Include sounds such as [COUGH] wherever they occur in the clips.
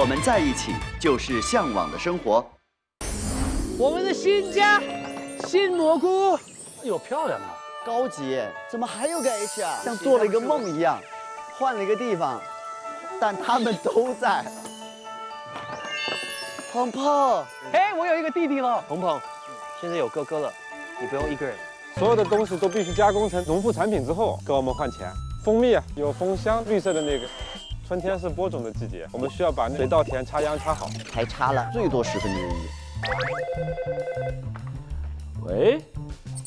我们在一起就是向往的生活。我们的新家，新蘑菇，哎呦漂亮啊！高级，怎么还有个 H 啊？像做了一个梦一样，换了一个地方，但他们都在。鹏鹏，哎，我有一个弟弟了。鹏鹏，现在有哥哥了，你不用一个人。所有的东西都必须加工成农副产品之后跟我们换钱。蜂蜜啊，有蜂箱，绿色的那个。春天是播种的季节，我们需要把水稻田插秧插好，还插了最多十分之一。喂，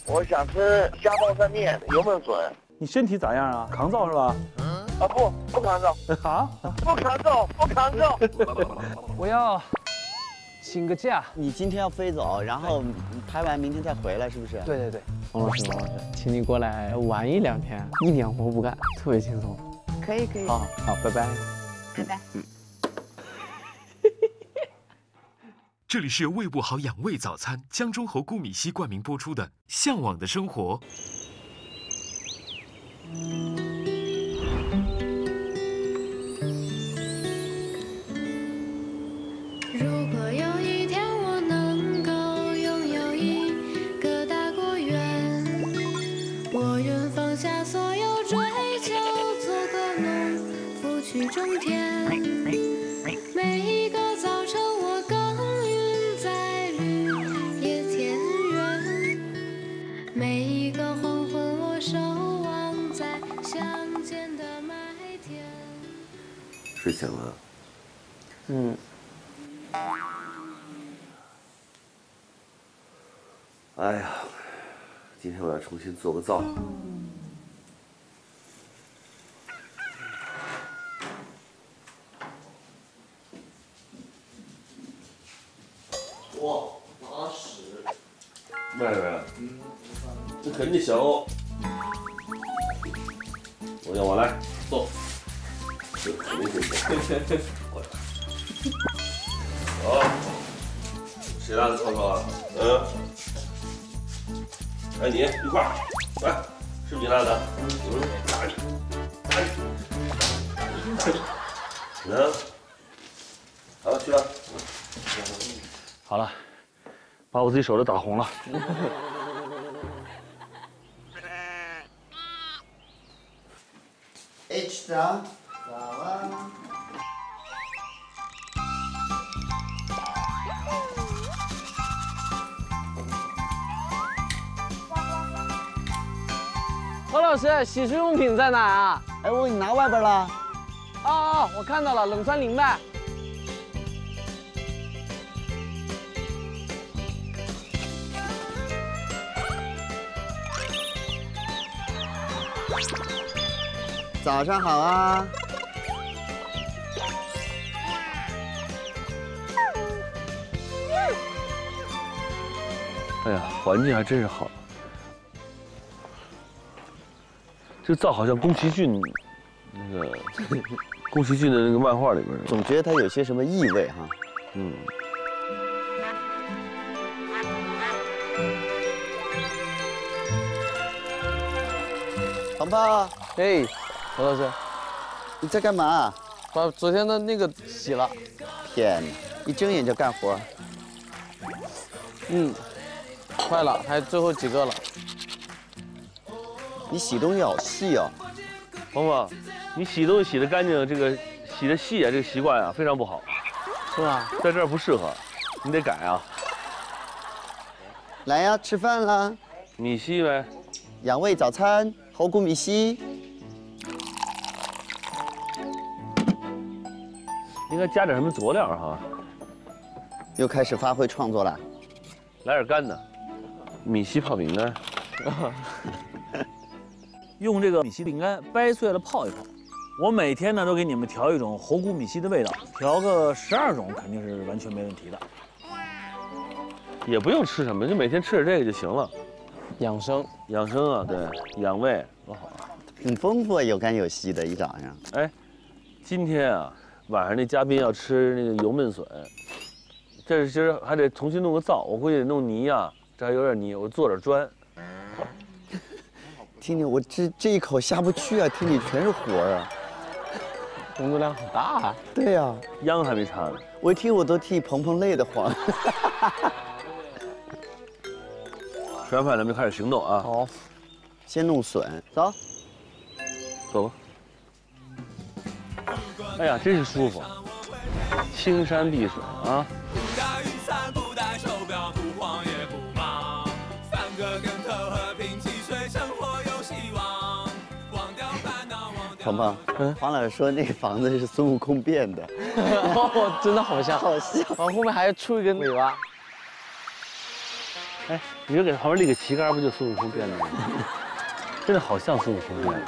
我想吃虾包饭面、油焖笋。你身体咋样啊？抗造是吧？嗯啊不，不抗造。啊？不抗造，不抗造。[LAUGHS] 我要请个假。你今天要飞走，然后拍完明天再回来，是不是？对对对。王老师，王老师，请你过来玩一两天，一点活不干，特别轻松。可以可以。好，好，拜拜。拜拜。嗯。[LAUGHS] 这里是胃不好养胃早餐，江中猴顾米稀冠名播出的《向往的生活》。夫去种田。每一个早晨我耕耘在绿野田园，每一个黄昏我守望在乡间的麦田。睡醒了。嗯。哎呀，今天我要重新做个灶。哇，拉屎！外边，嗯，这肯定香哦。我让我来坐，这肯定香。好，谁拉的臭臭啊？嗯。哎，你一块儿来，是不是你拉的？嗯，打你，打你。嗯，好了，去了。好了，把我自己手都打红了。H 早，早啊。何老师，洗漱用品在哪啊？哎，我给你拿外边了。哦哦，我看到了，冷酸灵呗。早上好啊！哎呀，环境还真是好。这灶好像宫崎骏那个 [LAUGHS] 宫崎骏的那个漫画里边，总觉得它有些什么意味哈。嗯。鹏鹏，哎，何老师，你在干嘛？把昨天的那个洗了。天哪，一睁眼就干活。嗯，快了，还最后几个了。你洗东西好细哦，鹏鹏，你洗东西洗的干净，这个洗的细啊，这个习惯啊非常不好，是吧？在这儿不适合，你得改啊。来呀，吃饭啦！米稀呗，养胃早餐，猴菇米稀。应该加点什么佐料哈？又开始发挥创作了。来点干的，米稀泡饼干。[LAUGHS] 用这个米稀饼干掰碎了泡一泡。我每天呢都给你们调一种猴菇米稀的味道，调个十二种肯定是完全没问题的。也不用吃什么，就每天吃点这个就行了。养生，养生啊，对，养胃多好啊。挺丰富，有干有稀的一早上。哎，今天啊，晚上那嘉宾要吃那个油焖笋，这是今儿还得重新弄个灶，我估计得弄泥啊，这还有点泥，我做点砖。[LAUGHS] 听听我这这一口下不去啊，听你全是活啊。工作量很大啊！对呀、秧还没插呢。我一听我都替鹏鹏累得慌。[LAUGHS] 吃完饭咱们就开始行动啊！好，先弄笋，走。走吧。哎呀，真是舒服，青山碧水啊！鹏鹏，黄老师说那个房子是孙悟空变的，[LAUGHS] 哦，真的好像，好像。然后后面还要出一个尾巴。哎，你就给旁边立个旗杆，不就孙悟空变的吗？[LAUGHS] 真的好像孙悟空变的。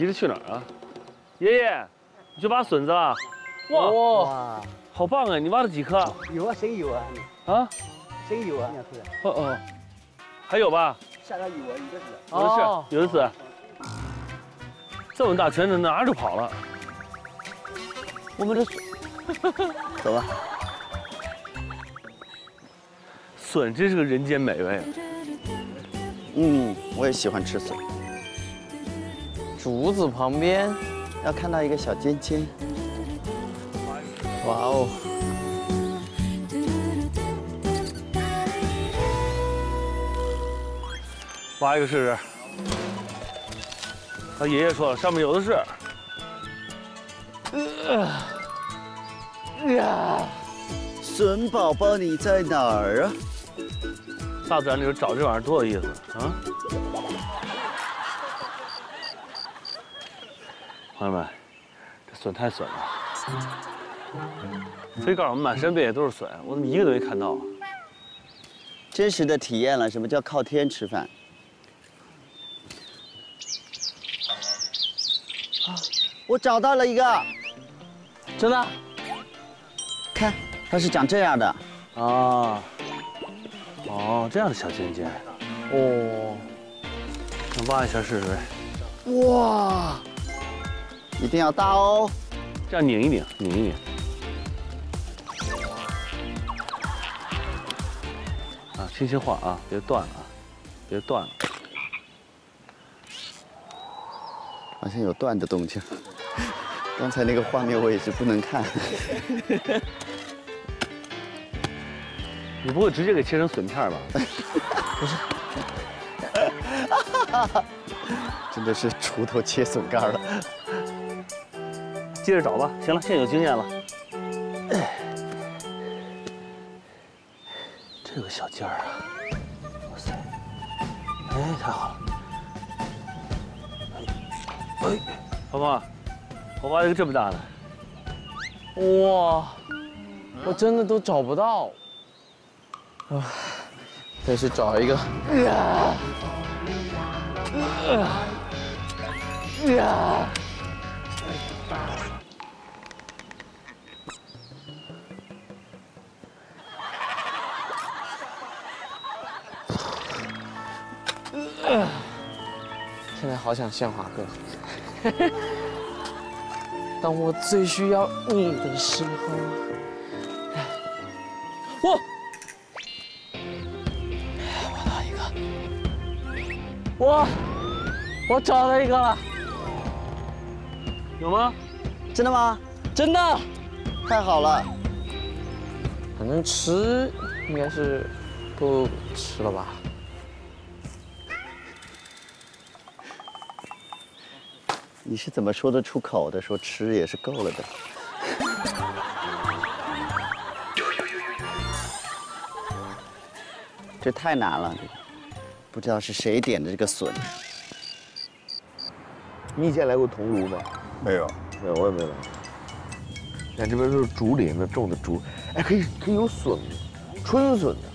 急着去哪儿啊？爷爷，你去挖笋子了？哇，哇，好棒啊！你挖了几颗？有啊，真有啊，啊？真有啊。哦哦，还有吧？下边有啊，有的是。有的是，有的是。这么大全都拿着跑了。我们这 [LAUGHS] 走吧。笋真是个人间美味。嗯，我也喜欢吃笋。竹子旁边，要看到一个小尖尖。哇哦，挖一个试试。他爷爷说了，上面有的是。笋宝宝你在哪儿啊？大自然里头找这玩意儿多有意思啊！朋友们，这笋太笋了。飞告诉我们满山遍野都是笋，我怎么一个都没看到啊？真实的体验了什么叫靠天吃饭。啊，我找到了一个，真的？看，它是长这样的。啊，哦，这样的小尖尖，哦，那挖一下试试呗。哇，一定要大哦。这样拧一拧，拧一拧。啊，轻轻晃啊，别断了啊，别断了。好像有断的动静。刚才那个画面我也是不能看。你不会直接给切成笋片吧？不 [LAUGHS] 是真的是锄头切笋干了。接着找吧。行了，现在有经验了。哎，这个小尖儿啊！哇塞！哎，太好了！哎，鹏鹏，我挖了一个这么大的。哇，我真的都找不到。啊，再去找一个。[LAUGHS] 现在好想献华哥。[LAUGHS] 当我最需要你的时候，[SIGHS] 我！我找一个，我！我找到一个了，有吗？真的吗？真的。太好了。反正吃应该是不吃了吧？你是怎么说得出口的？说吃也是够了的。这太难了，这个不知道是谁点的这个笋。你以前来过桐庐吗？没有，没有，我也没来过。看这边都是竹林的，种的竹，哎，可以可以有笋，春笋的，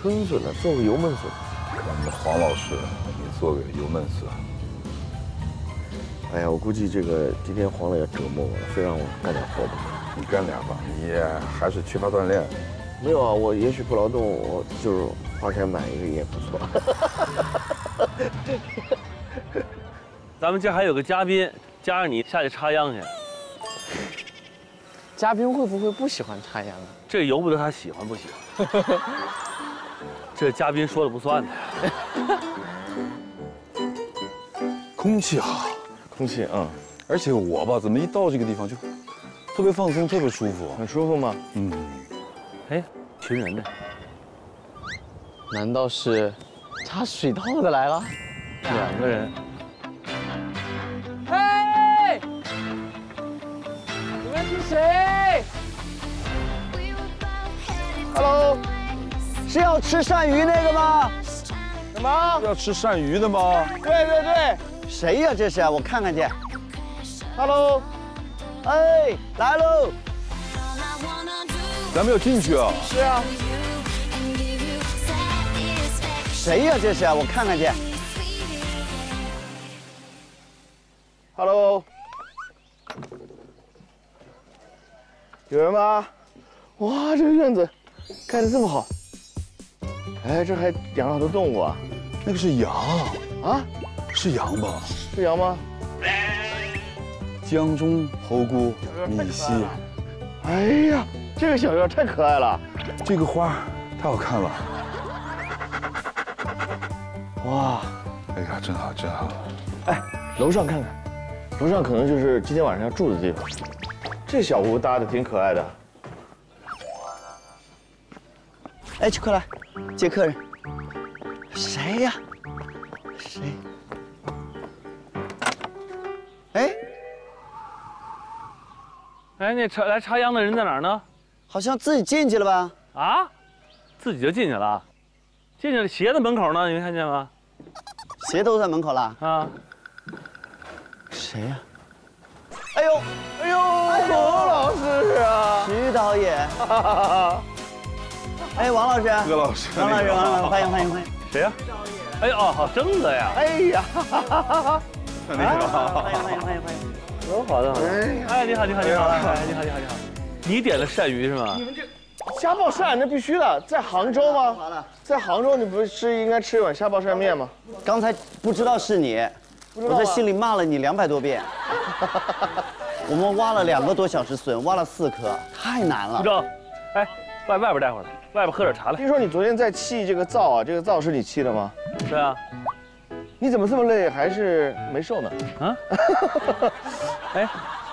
春笋的，做个油焖笋。我们黄老师，你做个油焖笋。哎呀，我估计这个今天黄磊也折磨我了，非让我干点活吧。你干点吧，你还是缺乏锻炼。没有啊，我也许不劳动，我就是花钱买一个也不错。[LAUGHS] 咱们这还有个嘉宾，加上你下去插秧去。嘉宾会不会不喜欢插秧啊？这由不得他喜欢不喜欢，[LAUGHS] 这嘉宾说了不算的。空气好，空气嗯，而且我吧，怎么一到这个地方就特别放松，特别舒服，很舒服吗？嗯，哎，群人呢？难道是插水稻的来了？两个人。嘿，你们是谁？Hello，是要吃鳝鱼那个吗？什么？要吃鳝鱼的吗？对对对，谁呀？这是我看看去。Hello，哎，来喽。咱们要进去啊？是啊。谁呀？这是我看看去。Hello，有人吗？哇，这个院子盖的这么好，哎，这还养了好多动物啊。那个是羊啊？是羊吧？是羊吗？江中猴菇米稀。哎呀，这个小院太可爱了，这个花太好看了。哇，哎呀，真好，真好。哎，楼上看看。楼上可能就是今天晚上要住的地方，这小屋搭的挺可爱的。哎，快来接客人。谁呀？谁？哎，那插来插秧的人在哪儿呢？好像自己进去了吧？啊，自己就进去了，进去了，鞋在门口呢，你没看见吗？鞋都在门口了啊。谁呀？哎呦，哎呦，何老师啊，徐导演。[LAUGHS] 哎，王老师，何老师，王老师，王老师，欢迎欢迎欢迎。谁呀？哎呦，哦，好，征子呀。哎呀，[LAUGHS] 你好，欢迎欢迎欢迎欢迎。多好的，哎，你好，你好，你好，哎，你好，你好，你好。你点的鳝鱼是吗？你们这虾爆鳝那必须的，在杭州吗？在杭州你不是应该吃一碗虾爆鳝面吗？刚才不知道是你。我在心里骂了你两百多遍。[LAUGHS] 我们挖了两个多小时笋，挖了四颗，太难了。徐总，哎，外外边待会儿来，外边喝点茶来。听说你昨天在砌这个灶啊，这个灶是你砌的吗？是啊。你怎么这么累，还是没瘦呢？啊？[LAUGHS] 哎，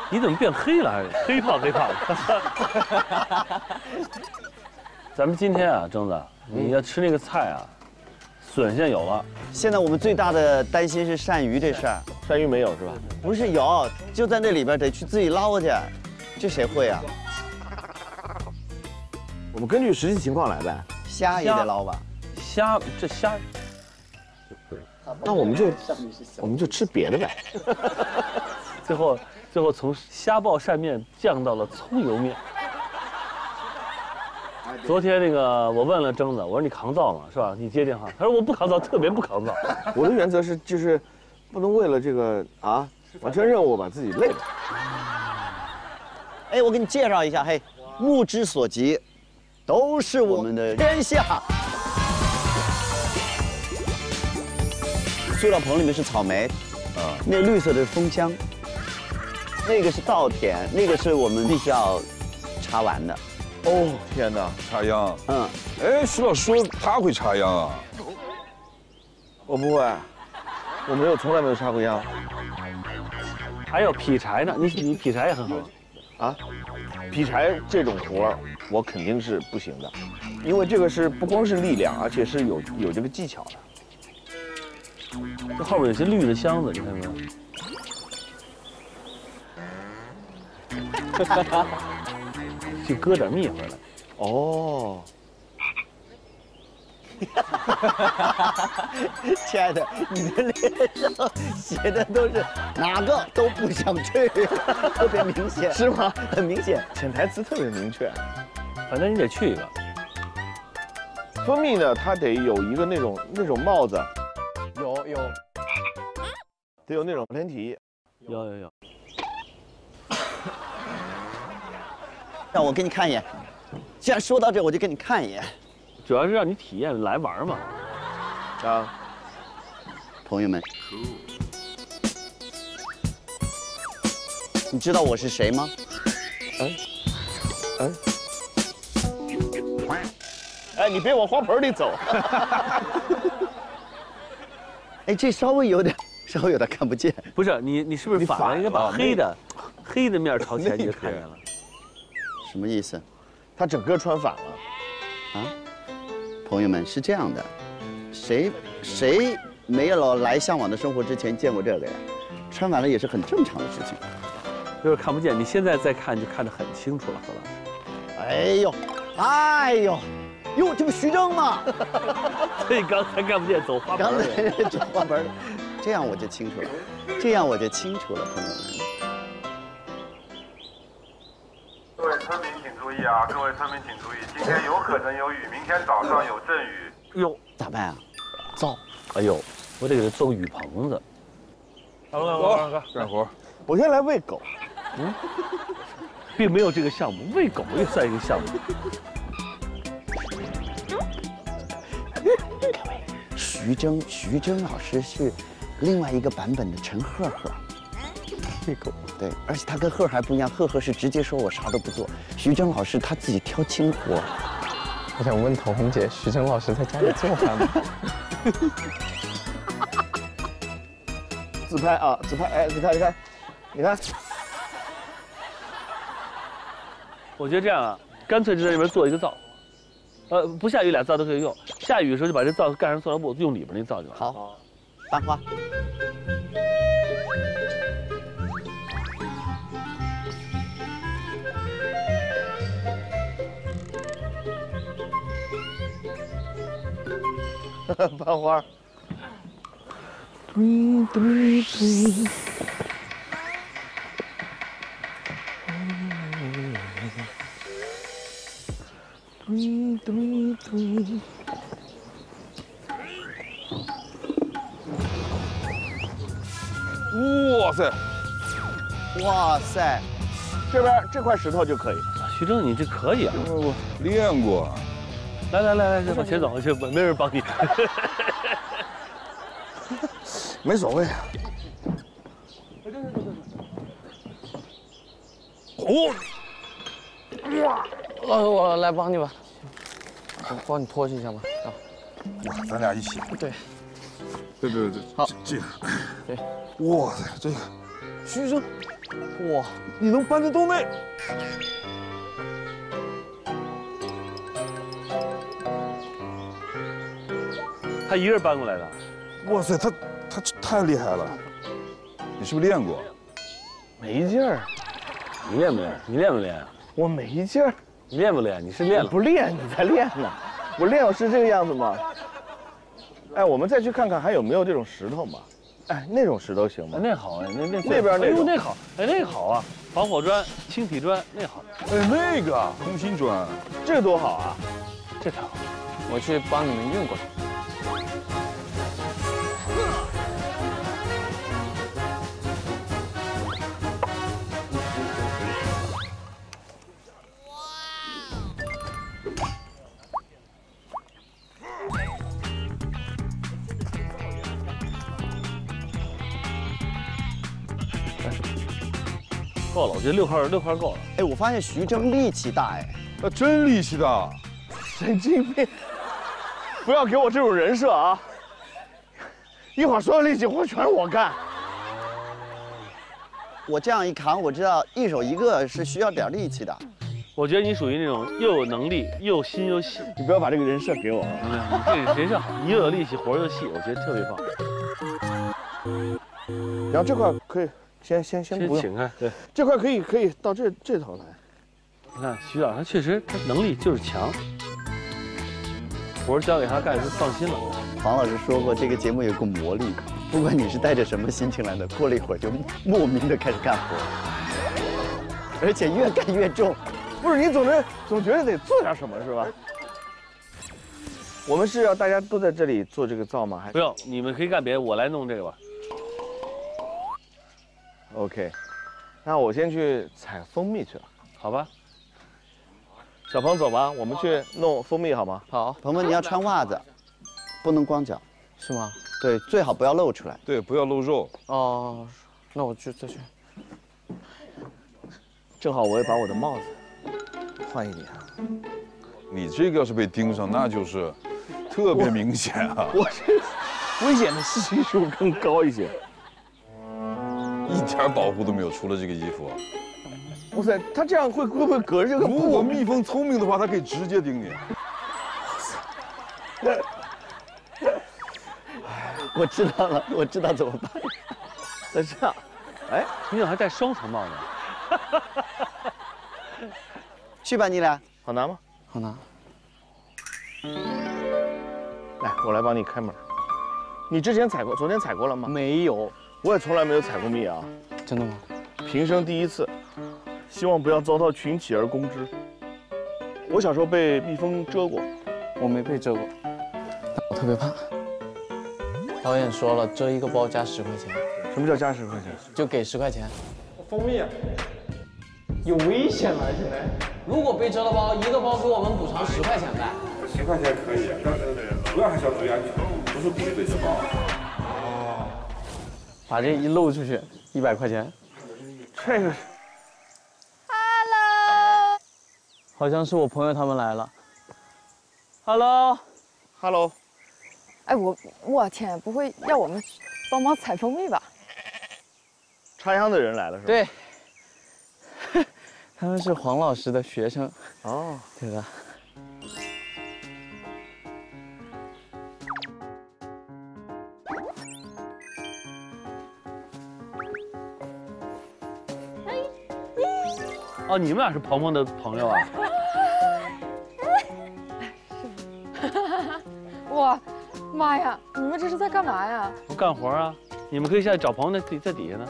你怎么变黑了？还是黑胖黑胖的？[LAUGHS] 咱们今天啊，征子，你要吃那个菜啊。笋现在有了，现在我们最大的担心是鳝鱼这事儿。鳝鱼没有是吧？不是有，就在那里边得去自己捞去，这谁会啊？我们根据实际情况来呗。虾也得捞吧？虾这虾，那我们就我们就吃别的呗。[LAUGHS] 最后最后从虾爆鳝面降到了葱油面。昨天那个我问了征子，我说你抗造吗？是吧？你接电话，他说我不抗造，特别不抗造。[LAUGHS] 我的原则是就是，不能为了这个啊完成任务把自己累了。哎，我给你介绍一下，嘿，目之所及，都是我们的天下。塑料棚里面是草莓，啊，那绿色的是枫香，那个是稻田，那个是我们必须要插完的。哦天哪，插秧！嗯，哎，徐老师说他会插秧啊？我不会，我没有，从来没有插过秧。还有劈柴呢，你你劈柴也很好。啊，劈柴这种活儿，我肯定是不行的，因为这个是不光是力量，而且是有有这个技巧的。这后边有些绿的箱子，你看没有？[LAUGHS] 去割点蜜回来。哦。[LAUGHS] 亲爱的，你的脸上写的都是哪个都不想去，特别明显，是吗？很明显，潜台词特别明确。反正你得去一个。蜂蜜呢，它得有一个那种那种帽子，有有，得有那种连体。有有有。[LAUGHS] 让我给你看一眼。既然说到这，我就给你看一眼。主要是让你体验来玩嘛。啊，朋友们，你知道我是谁吗？哎，哎，哎，你别往花盆里走。[LAUGHS] 哎，这稍微有点，稍微有点看不见。不是你，你是不是反了？应该把黑的，黑的面朝前你就看见了。什么意思？他整个穿反了。啊，朋友们是这样的，谁谁没有来向往的生活之前见过这个呀？穿反了也是很正常的事情。就是看不见，你现在再看就看得很清楚了，何老师。哎呦，哎呦，哟，这不徐峥吗？[LAUGHS] 所以刚才看不见，走花盆才这花盆儿，这样我就清楚了，这样我就清楚了，朋友们。各位村民请注意啊！各位村民请注意，今天有可能有雨，明天早上有阵雨。哟，咋办啊？造，哎呦，我得给他做个雨棚子。走，干活。我先来喂狗。嗯，[LAUGHS] 并没有这个项目，喂狗也算一个项目。[LAUGHS] 徐峥，徐峥老师是另外一个版本的陈赫赫。这个。对，而且他跟赫还不一样，赫赫是直接说我啥都不做，徐峥老师他自己挑轻活。我想问陶虹姐，徐峥老师在家里做饭吗？[LAUGHS] 自拍啊，自拍！哎，你看，你看，你看，我觉得这样啊，干脆就在里边做一个灶，呃，不下雨俩灶都可以用，下雨的时候就把这灶盖上塑料布，用里边那灶就好。好，班花。[LAUGHS] 班花。对对对。对对对。哇塞，哇塞，这边这块石头就可以。徐峥，你这可以啊！我练过。来来来来，往前走，去，[LAUGHS] 没人帮你。[LAUGHS] 没所谓。[LAUGHS] 哦，哇，呃，我来帮你吧，我帮你拖一下吧。啊，哇，咱俩一起。对。对对对，好，这个。对。哇塞，这个。徐医生，哇，你能搬得动那？他一个人搬过来的。哇塞，他他太厉害了！你是不是练过？没劲儿。你练没练？你练没练？我没劲儿。你练不练？你是练了。不练，你才练呢。我练我是这个样子吗？哎，我们再去看看还有没有这种石头嘛？哎，那种石头行吗？那好哎，那那那边那哎呦那好，哎那个好啊，防火砖、轻体砖那好。哎，那个空心砖，这个多好啊！这太好，我去帮你们运过来。够了，我觉得六块六块够了。哎，我发现徐峥力气大哎，那真力气大，[LAUGHS] 神经病！[LAUGHS] 不要给我这种人设啊！一会儿所有力气活全是我干。我这样一扛，我知道一手一个是需要点力气的。我觉得你属于那种又有能力又心又细。你不要把这个人设给我。你这个人设好，你又有力气，活又细，我觉得特别棒。然后这块可以先先先不用，请看，对，这块可以可以到这这头来。你看徐导他确实他能力就是强，活交给他干就放心了。黄老师说过，这个节目有个魔力，不管你是带着什么心情来的，过了一会儿就莫名的开始干活，而且越干越重。不是你总是总觉得得做点什么是吧？我们是要大家都在这里做这个灶吗？还不用，你们可以干别的，我来弄这个吧。OK，那我先去采蜂蜜去了，好吧？小鹏走吧，我们去弄蜂蜜好吗？好，鹏鹏你要穿袜子，不能光脚，是吗？对，最好不要露出来。对，不要露肉。哦，那我去再去。正好我也把我的帽子换一顶。你这个要是被盯上，那就是特别明显啊！[LAUGHS] 我是危险的系数更高一些。[LAUGHS] 一点保护都没有，除了这个衣服。哇塞，它这样会会不会隔着这个如果蜜蜂聪明的话，它可以直接叮你。[LAUGHS] 我知道了，我知道怎么办。[LAUGHS] 在这样，哎，你怎么还戴双层帽呢？去吧，你俩。好拿吗？好拿。来，我来帮你开门。你之前踩过，昨天踩过了吗？没有，我也从来没有采过蜜啊。真的吗？平生第一次，希望不要遭到群起而攻之。我小时候被蜜蜂蛰过，我没被蛰过，但我特别怕。导演说了，蛰一个包加十块钱。什么叫加十块钱？就给十块钱。蜂蜜啊，有危险了现在。如果被蛰了包，一个包给我们补偿十块钱呗。十块钱可以，但是主要还是要注意安全，不是故意被蛰包。把这一露出去，一百块钱。这个 [LAUGHS] Hello，[LAUGHS] 好像是我朋友他们来了。Hello，Hello，哎，我我天，不会要我们帮忙采蜂蜜吧？插秧的人来了是吧？对，[LAUGHS] 他们是黄老师的学生。哦，对的。哦，你们俩是鹏鹏的朋友啊？[LAUGHS] 哇，妈呀，你们这是在干嘛呀？我干活啊？你们可以下去找鹏鹏在底在底下呢。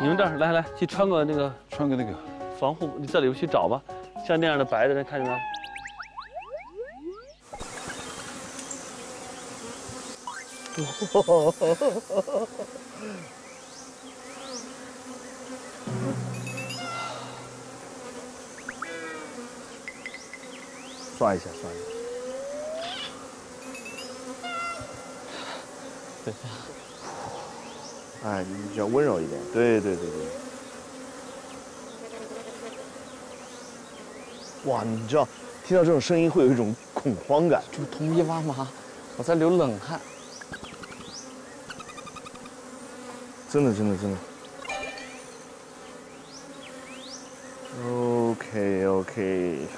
你们这儿来来去穿个那个穿个那个防护，你在里边去找吧。像那样的白的，人看见没？[LAUGHS] 刷一下，刷一下。对。哎，你比较温柔一点。对对对对。哇，你知道，听到这种声音会有一种恐慌感，就头皮发麻，我在流冷汗。真的，真的，真的。OK OK，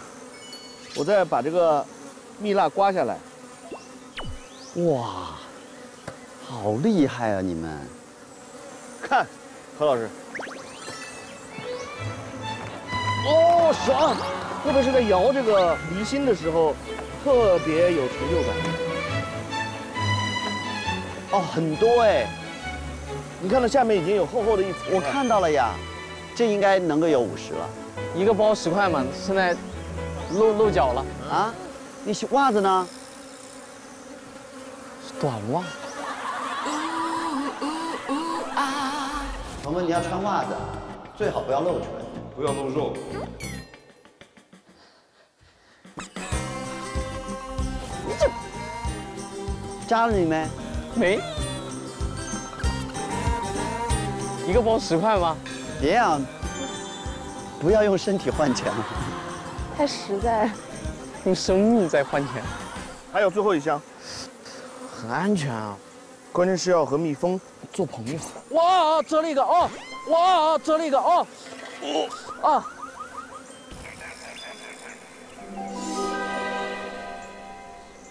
我再把这个蜜蜡刮下来。哇，好厉害啊！你们看，何老师。哦，爽！特别是在摇这个离心的时候，特别有成就感。哦，很多哎，你看到下面已经有厚厚的一层。我看到了呀，这应该能够有五十了。一个包十块嘛，现在露露脚了啊！你袜子呢？短袜。鹏鹏，你要穿袜子，最好不要露出来，不要露肉。你这扎了你没？没。一个包十块吗？别呀，不要用身体换钱了，太实在了。用生命在换钱。还有最后一箱，很安全啊，关键是要和蜜蜂做朋友。哇，蛰了一个哦！哇，蛰了一个哦！哦啊！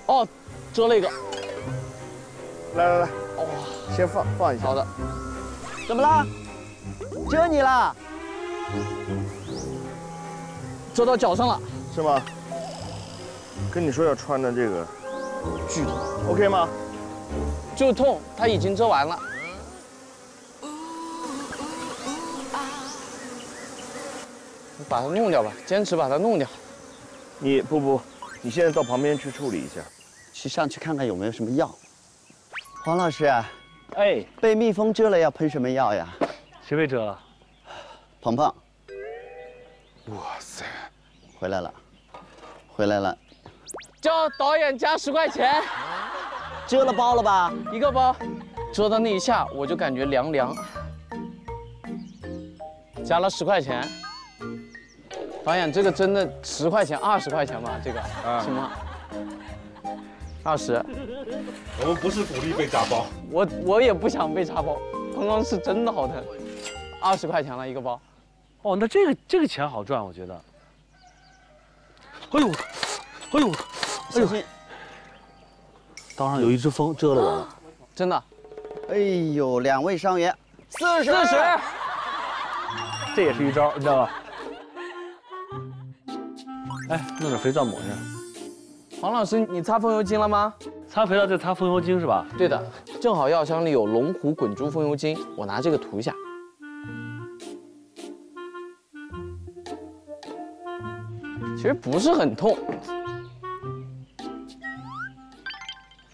哦，蛰了一个。来来来，哇，先放放一下。好的。怎么了？蛰你了？蛰到脚上了，是吗？跟你说要穿的这个剧痛，OK 吗？就痛，它已经遮完了。你把它弄掉吧，坚持把它弄掉。你不不，你现在到旁边去处理一下，去上去看看有没有什么药。黄老师，哎，被蜜蜂蛰了要喷什么药呀？谁被蛰了？鹏鹏。哇塞，回来了，回来了。叫导演加十块钱。遮了包了吧？一个包，遮的那一下我就感觉凉凉。加了十块钱。导演，这个真的十块钱、二十块钱吧？这个行吗？二十。我们不是鼓励被扎包，我我也不想被扎包，刚刚是真的好疼，二十块钱了一个包。哦，那这个这个钱好赚，我觉得。哎呦，哎呦，哎呦，刀上有一只风蛰了我了，真的。哎呦，两位伤员，四十，四十，这也是一招，你知道吧？哎，弄点肥皂抹上。黄老师，你擦风油精了吗？擦肥皂再擦风油精是吧？对的，正好药箱里有龙虎滚珠风油精，我拿这个涂一下。实不是很痛，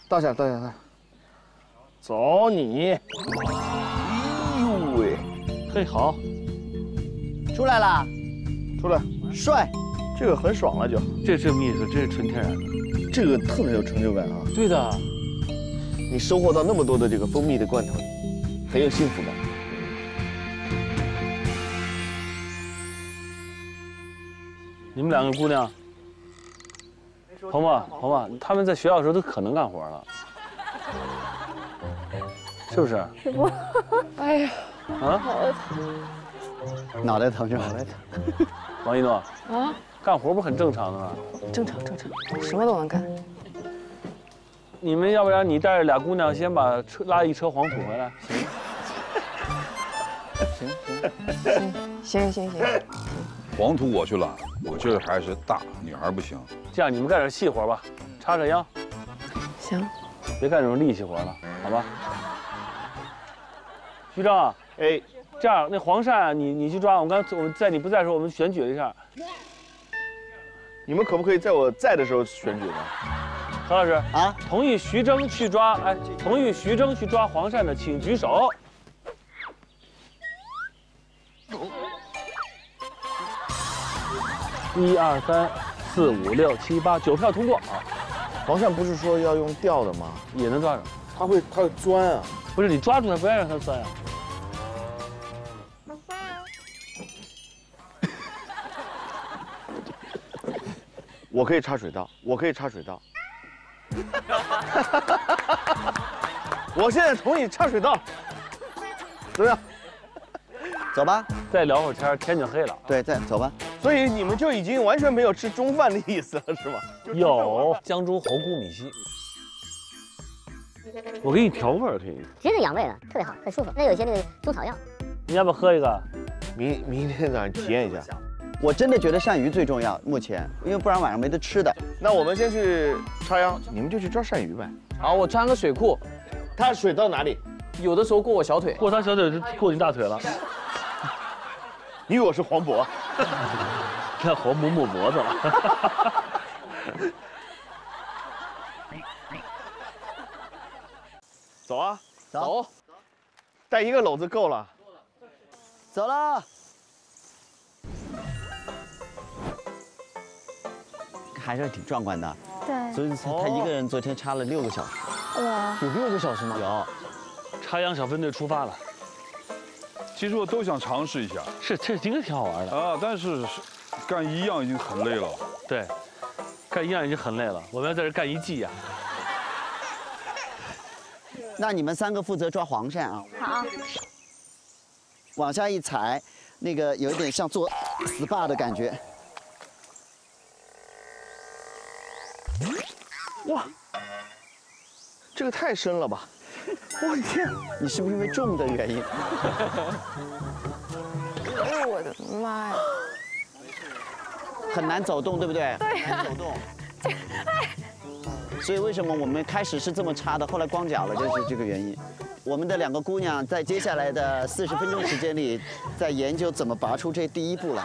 倒下，倒下，倒下。走你！哎呦喂，嘿，好，出来了，出来，帅，这个很爽了就。这这蜜是真是纯天然的，这个特别有成就感啊！对的，你收获到那么多的这个蜂蜜的罐头，很有幸福感。你们两个姑娘，鹏鹏鹏鹏，他们在学校的时候都可能干活了，是不是？师傅，哎呀，啊？脑袋疼？脑袋疼。王一诺，啊，干活不很正常的吗？正常正常，什么都能干。你们要不然你带着俩姑娘先把车拉一车黄土回来，行行行行行行，黄土我去拉，我这还是大女孩不行。这样你们干点细活吧，插插秧，行，别干这种力气活了，好吧？徐正，哎，这样那黄鳝啊你你去抓，我刚才我在你不在的时候我们选举了一下，你们可不可以在我在的时候选举呢？何老师啊，同意徐峥去抓，哎，同意徐峥去抓黄鳝的请举手。一二三四五六七八九票通过啊！黄鳝不是说要用钓的吗？也能抓着，它会它会钻啊！不是你抓住它，不要让它钻啊！我可以插水稻，我可以插水稻。[LAUGHS] 我现在同意插水稻，怎么样？走吧，再聊会儿天，天就黑了。对，再走吧。所以你们就已经完全没有吃中饭的意思了，是吗？有江中猴菇米稀，我给你调味儿可以。真的养胃的，特别好，很舒服。那有一些那个中草药，你要不要喝一个？明明天早上体验一下。我真的觉得鳝鱼最重要，目前，因为不然晚上没得吃的。那我们先去插秧，你们就去抓鳝鱼呗。好，我穿个水裤，它水到哪里？有的时候过我小腿，过他小腿就过你大腿了。你以为我是黄渤？[LAUGHS] 看黄渤抹脖子了。[LAUGHS] 走啊，走，带一个篓子够了。走了。还是挺壮观的。对。所以他一个人昨天插了六个小时。哇，有六个小时吗？有。插秧小分队出发了。其实我都想尝试一下。是，这应该挺好玩的啊！但是干一样已经很累了。对，干一样已经很累了，我们要在这干一季呀。那你们三个负责抓黄鳝啊。好。往下一踩，那个有一点像做 SPA 的感觉。哇，这个太深了吧！我天，你是不是因为重的原因？哎呦我的妈呀！很难走动，对不对？对呀。走动。所以为什么我们开始是这么插的，后来光脚了，就是这个原因。我们的两个姑娘在接下来的四十分钟时间里，在研究怎么拔出这第一步来。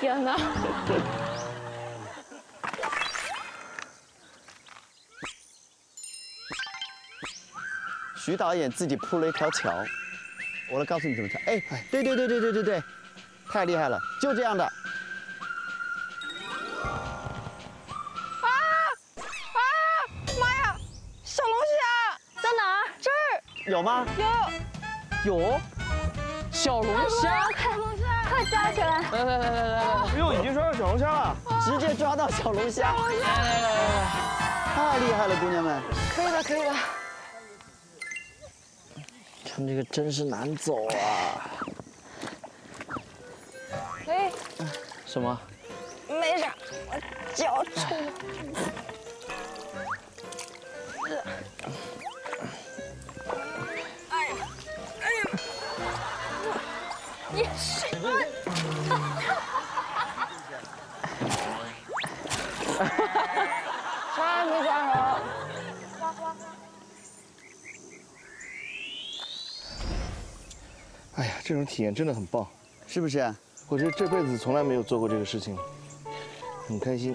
天哪！[LAUGHS] 徐导演自己铺了一条桥，我来告诉你怎么跳。哎，对对对对对对对，太厉害了，就这样的。啊啊！妈呀，小龙虾在哪儿？这儿有吗？有有小龙虾，快龙虾。快抓起来！来来来来来来，哎呦，已经抓到小龙虾了，直接抓到小龙虾，来来来来来，太厉害了，姑娘们！可以了，可以的。这个真是难走啊！哎，什么？没事，我脚抽。哎呀，哎呀，你是。这种体验真的很棒，是不是？我觉得这辈子从来没有做过这个事情，很开心。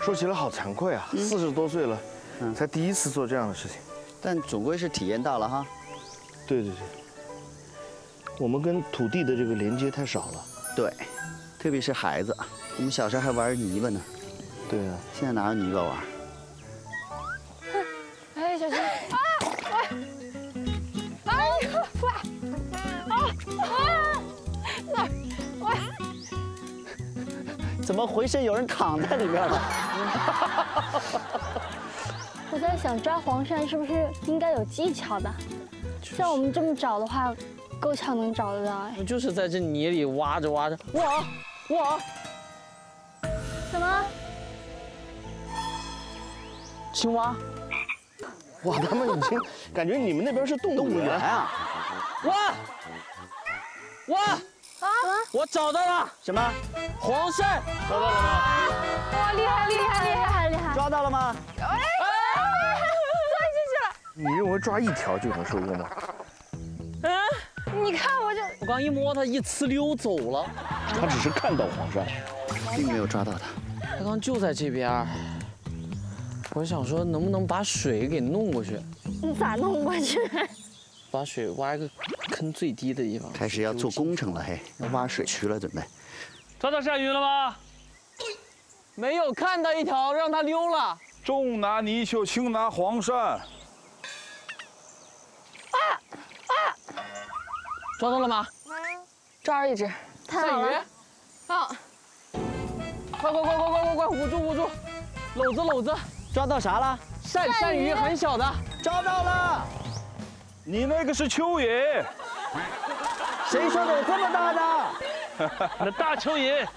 说起来好惭愧啊，四十多岁了，才第一次做这样的事情。但总归是体验到了哈。对对对，我们跟土地的这个连接太少了。对，特别是孩子，我们小时候还玩泥巴呢。对啊，现在哪有泥巴玩？哎，小心！啊！哎！哎呀，喂！啊啊！那儿，喂！怎么浑身有人躺在里面了？我在想抓黄鳝是不是应该有技巧的？像我们这么找的话，够呛能找得到哎。我就是在这泥里挖着挖着，哇哇！怎么？青蛙？哇，他们已经感觉你们那边是动物园啊！哇哇啊！我找到了什么？黄鳝，找到了吗？哇，厉害厉害厉害厉害！抓到了吗？哎，钻进去了。你认为抓一条就能收获吗？嗯，你看我这，我刚一摸它，一呲溜走了。他只是看到黄鳝，并没有抓到它。他刚就在这边儿。我想说，能不能把水给弄过去？你咋弄过去？把水挖一个坑最低的地方。开始要做工程了嘿，要挖水渠了，准备。抓到鳝鱼了吗？没有，看到一条，让它溜了。重拿泥鳅，轻拿黄鳝。啊啊！抓到了吗？抓着一只鳝鱼。啊！快快快快快快快，捂住捂住，篓子篓子。抓到啥了？鳝鳝鱼很小的，抓到了。你那个是蚯蚓。谁说的有这么大的？[LAUGHS] 那大蚯蚓。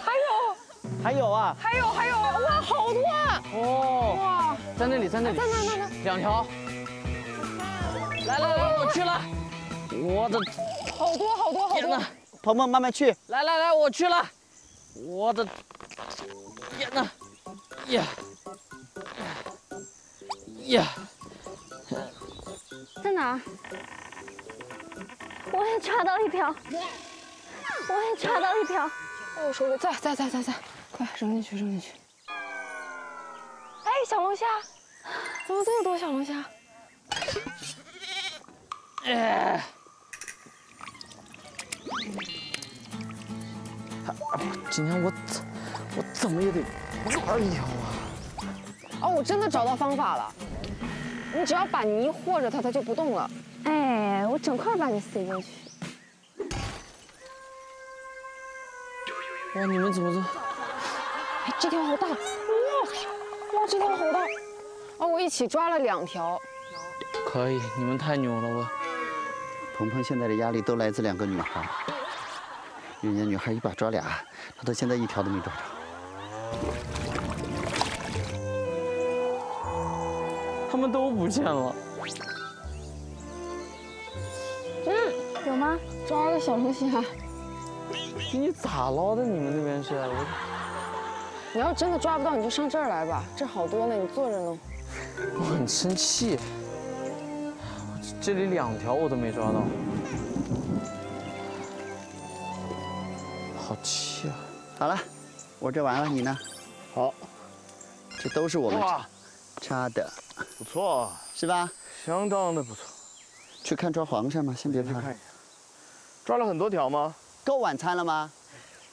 还有。还有啊。还有还有，哇，好多啊！哦。哇，在那里，在那里。在那在那。两条。来来来，我去了。我的。好多好多好多。鹏鹏慢慢去。来来来，我去了。我的天哪！呀呀！在哪儿？我也抓到一条，我也抓到一条。哎，我手里在在在在在，快扔进去扔进去。哎，小龙虾，怎么这么多小龙虾？哎。今天我怎我怎么也得抓一条啊！哦，我真的找到方法了，你只要把泥和着它，它就不动了。哎，我整块把你塞进去。哇，你们怎么这？哎，这条好大！哇哇，这条好大！哦，我一起抓了两条。可以，你们太牛了，我。鹏鹏现在的压力都来自两个女孩。人家女孩一把抓俩，他到现在一条都没抓着。他们都不见了。嗯，有吗？抓了小龙虾。你咋捞的？你们那边是？我。你要真的抓不到，你就上这儿来吧，这好多呢，你坐着弄。我很生气，这里两条我都没抓到。好气啊！好了，我这完了，你呢？好，这都是我们抓的，不错，是吧？相当的不错。去看抓黄鳝吗？先别怕。抓了很多条吗？够晚餐了吗？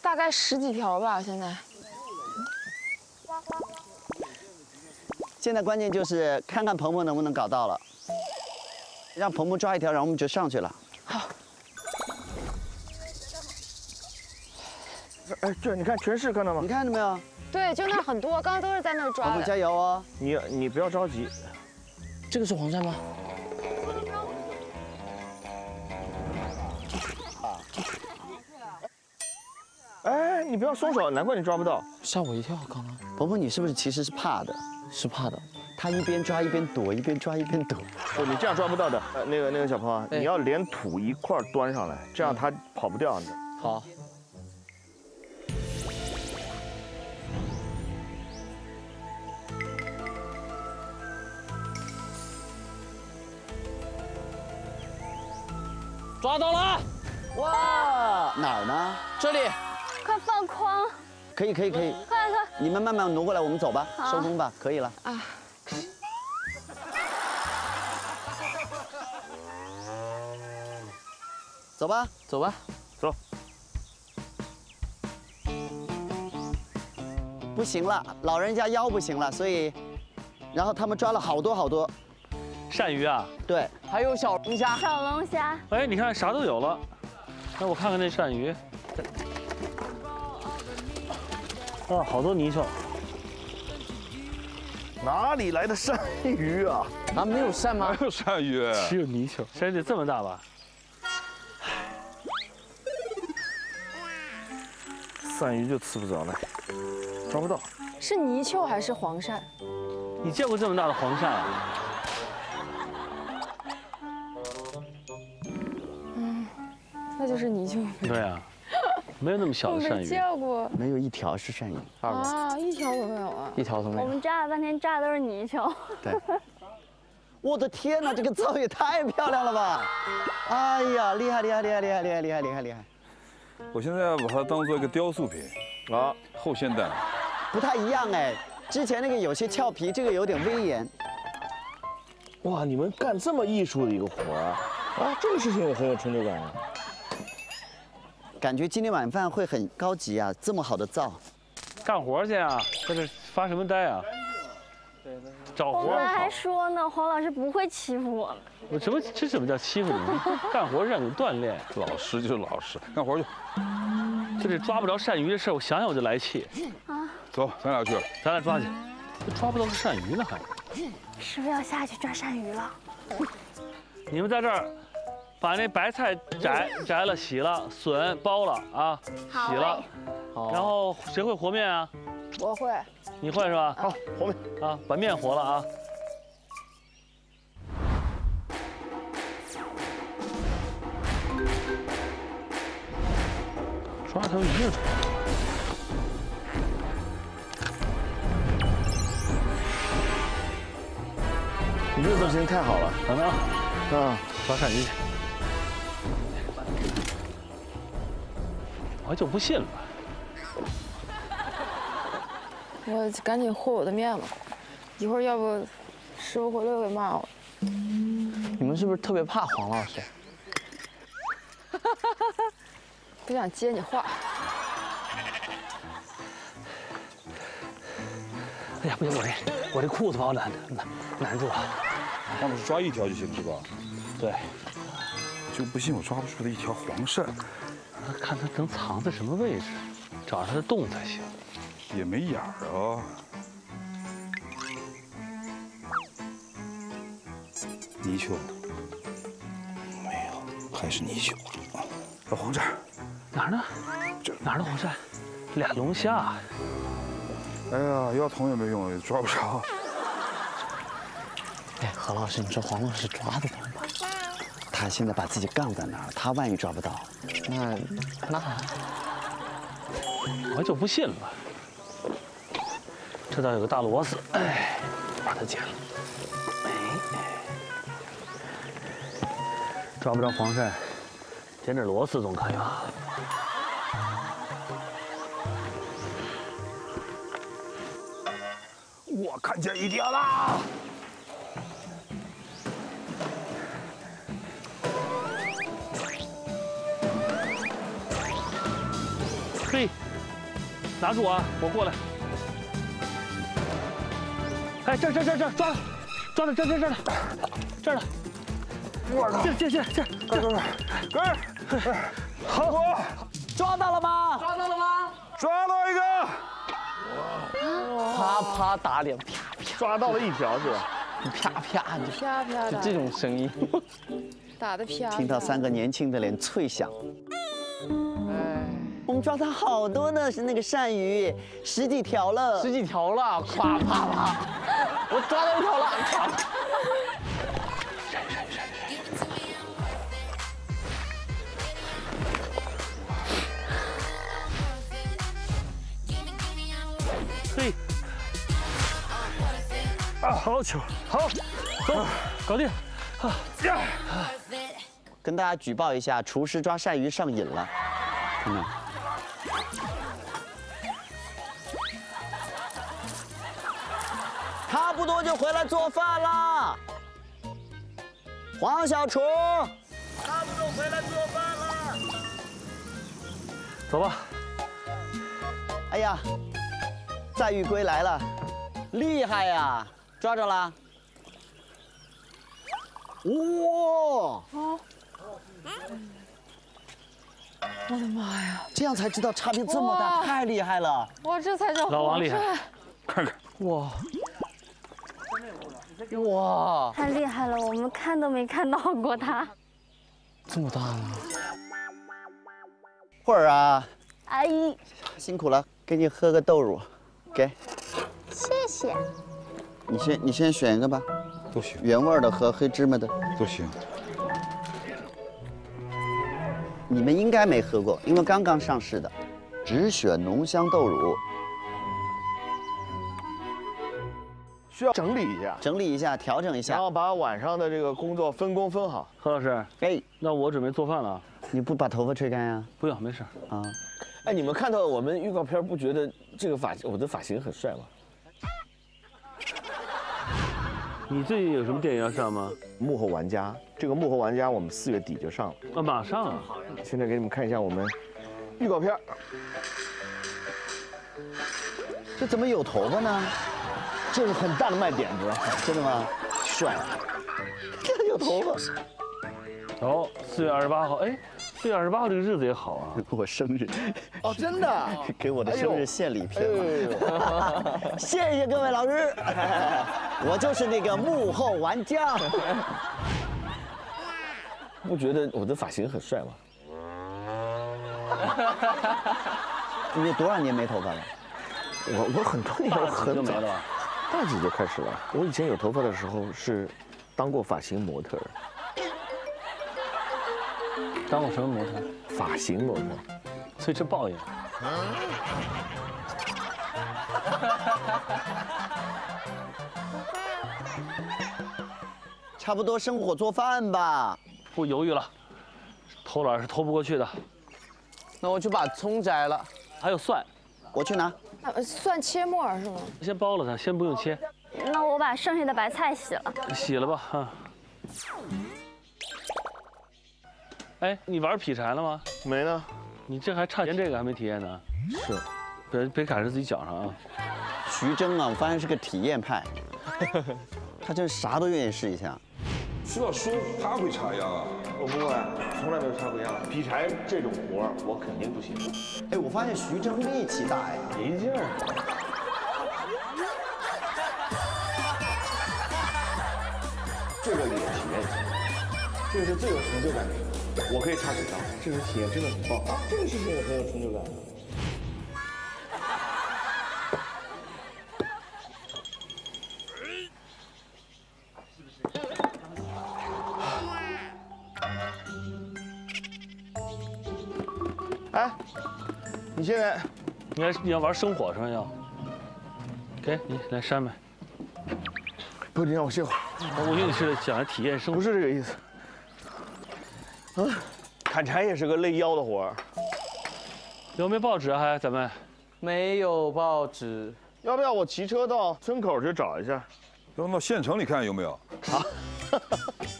大概十几条吧，现在。现在关键就是看看鹏鹏能不能搞到了，让鹏鹏抓一条，然后我们就上去了。好哎，这你看全是看到吗？你看到没有？对，就那儿很多，刚刚都是在那儿鹏抓鹏加的。油哦！你你不要着急，这个是黄鳝吗？哎，你不要松手，难怪你抓不到。吓我一跳，刚刚。鹏鹏，你是不是其实是怕的？是怕的。他一边抓一边躲，一边抓一边躲。不，你这样抓不到的。呃，那个那个小朋友，哎你要连土一块端上来，这样他跑不掉的。好。抓到了！哇，哪儿呢？这里。快放筐！可以可以可以，快快！你们慢慢挪过来，我们走吧，收工吧，可以了。啊，走吧，走吧，走。不行了，老人家腰不行了，所以，然后他们抓了好多好多鳝鱼啊，对，还有小龙虾。小龙虾。哎，你看啥都有了。那我看看那鳝鱼。啊，好多泥鳅。哪里来的鳝鱼啊？啊，没有鳝吗？没有鳝鱼，只有泥鳅，鳝鱼这么大吧？鳝鱼就吃不着了，抓不到。是泥鳅还是黄鳝？你见过这么大的黄鳝啊？那就是泥鳅。对啊，没有那么小的鳝鱼。见过没有一条是鳝鱼。啊，一条都没有啊。一条都没有我们炸了半天，炸的都是泥鳅。对。我的天哪，这个造也太漂亮了吧！哎呀，厉害厉害厉害厉害厉害厉害厉害厉害！我现在要把它当做一个雕塑品啊，后现代。不太一样哎，之前那个有些俏皮，这个有点威严。哇，你们干这么艺术的一个活儿啊！啊，这个事情也很有成就感啊。感觉今天晚饭会很高级啊，这么好的灶。干活去啊，在这发什么呆啊？找活儿我们还。说呢，黄老师不会欺负我们。我什么这怎么叫欺负你？[LAUGHS] 干活让你锻炼。老实就是老实，干活去。就这抓不着鳝鱼的事儿，我想想我就来气。啊，走，咱俩去。咱俩抓去，这抓不到个鳝鱼呢还。是不是要下去抓鳝鱼了？你们在这儿把那白菜摘摘了、洗了，笋剥了啊，洗了。然后谁会和面啊？我会。你会是吧？好，和面啊，把面和了啊。抓条鱼就抓。你这造型太好了，等等啊，啊，抓鳝鱼我就不信了。我赶紧和我的面吧，一会儿要不师傅回来又给骂我。你们是不是特别怕黄老师？[LAUGHS] 不想接你话。哎呀，不行，我这我这裤子把我拦拦拦住了。黄老师抓一条就行是吧？对。就不信我抓不出来一条黄鳝，看它能藏在什么位置，找它的洞才行。也没眼儿啊。泥鳅，没有，还是泥鳅。啊，黄鳝，哪儿呢？这哪儿的黄鳝？俩龙虾。哎呀，要捅也没用，也抓不着。哎，何老师，你说黄老师抓得到吗？他现在把自己杠在那儿，他万一抓不到，那那我就不信了。这倒有个大螺丝，哎，把它剪了。哎，抓不着黄鳝，捡点螺丝总可以吧？我看见一条啦！拿住啊！我过来。哎，这这这这抓了，抓了，这这这呢，这儿了。这这这这，快快快，快！好，抓到了吗？抓到了吗？抓到一个！啪啪打脸，啪啪，抓到了一条是吧？啪啪，就啪啪，就这种声音，打的啪。听到三个年轻的脸脆响。哎，我们抓到好多呢，是那个鳝鱼，十几条了，十几条了，咵啪啪，我抓到一条了，咵。嘿，啊，好球，好，走，搞定，啊呀！跟大家举报一下，厨师抓鳝鱼上瘾了，看到？差回来做饭啦，黄小厨，差不多回来做饭了，走吧。哎呀！载誉归来了，厉害呀！抓着啦！哇！我的妈呀！这样才知道差别这么大，太厉害了！哇，这才叫老王厉害！看看，哇！哇！太厉害了，我们看都没看到过它。这么大呢？慧儿啊！阿姨，辛苦了，给你喝个豆乳，给。谢谢。你先，你先选一个吧。都行。原味的和黑芝麻的都行。你们应该没喝过，因为刚刚上市的，只选浓香豆乳。需要整理一下，整理一下，调整一下，然后把晚上的这个工作分工分好。何老师，哎，那我准备做饭了。你不把头发吹干呀？不用，没事啊。哎，你们看到我们预告片，不觉得这个发我的发型很帅吗？你最近有什么电影要上吗？幕后玩家，这个幕后玩家我们四月底就上了。啊，马上啊！现在给你们看一下我们预告片。这怎么有头发呢？这是很大的卖点子，真的吗？帅，这有头发。哦，四月二十八号，哎，四月二十八号这个日子也好啊，我生日。哦，真的？给我的生日献礼片嘛。谢谢各位老师，[LAUGHS] 我就是那个幕后玩家。不觉得我的发型很帅吗？[LAUGHS] 你有多少年没头发了？我我很多年很早了。大几就开始了。我以前有头发的时候是当过发型模特。当过什么模特？发型模特。所以这报应。差不多生火做饭吧。不犹豫了，偷懒是偷不过去的。那我去把葱摘了，还有蒜，我去拿。蒜切末是吗？先剥了它，先不用切。那我把剩下的白菜洗了。洗了吧，哈。哎，你玩劈柴了吗？没呢。你这还差连这个还没体验呢。是。别别卡着自己脚上啊。徐峥啊，我发现是个体验派，[LAUGHS] 他真啥都愿意试一下。徐老师他会插秧啊？我不会，从来没有插过秧。劈柴这种活儿我肯定不行。哎，我发现徐峥力气大呀，没劲儿。这个也体验一下，这个是最有成就感的。我可以插几刀，这个体验真的很棒。这个事情也很有成就感。你要你要玩生火是吧？要，给你来扇呗。不，你让我歇会儿。我以为你是想来体验生，不是这个意思。啊，砍柴也是个累腰的活儿。有没有报纸啊？还咱们？没有报纸。要不要我骑车到村口去找一下？要到县城里看有没有？啊？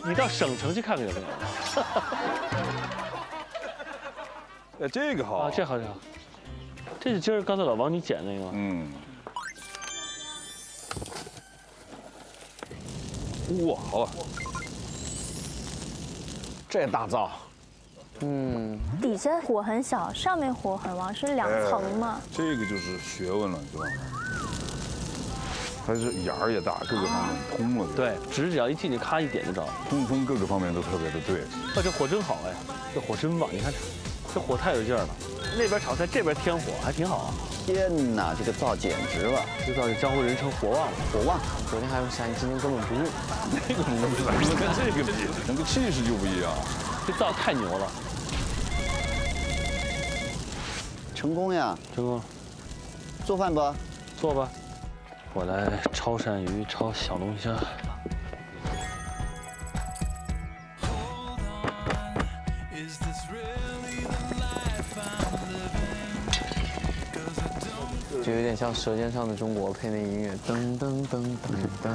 你到省城去看看有没有？哎，这个好啊，这好这好，这是今儿刚才老王你捡那个吗？嗯。哇，好了，这大灶，嗯，底下火很小，上面火很旺，是两层嘛？这个就是学问了，是吧？它是眼儿也大，各个方面通了。对，指只要一进去，咔一点就着。通风各个方面都特别的对。哇，这火真好哎，这火真旺，你看这，这火太有劲儿了。那边炒菜，这边添火，还挺好啊。天哪，这个灶简直了！这灶是江湖人称火旺，了火旺。昨天还用山，今天根本不用。那个不用，怎么跟这个比？那个气势就不一样。这灶太牛了，成功呀！成功。做饭不？做吧。我来焯鳝鱼，焯小龙虾。就有点像《舌尖上的中国》配那音乐，噔噔噔噔噔。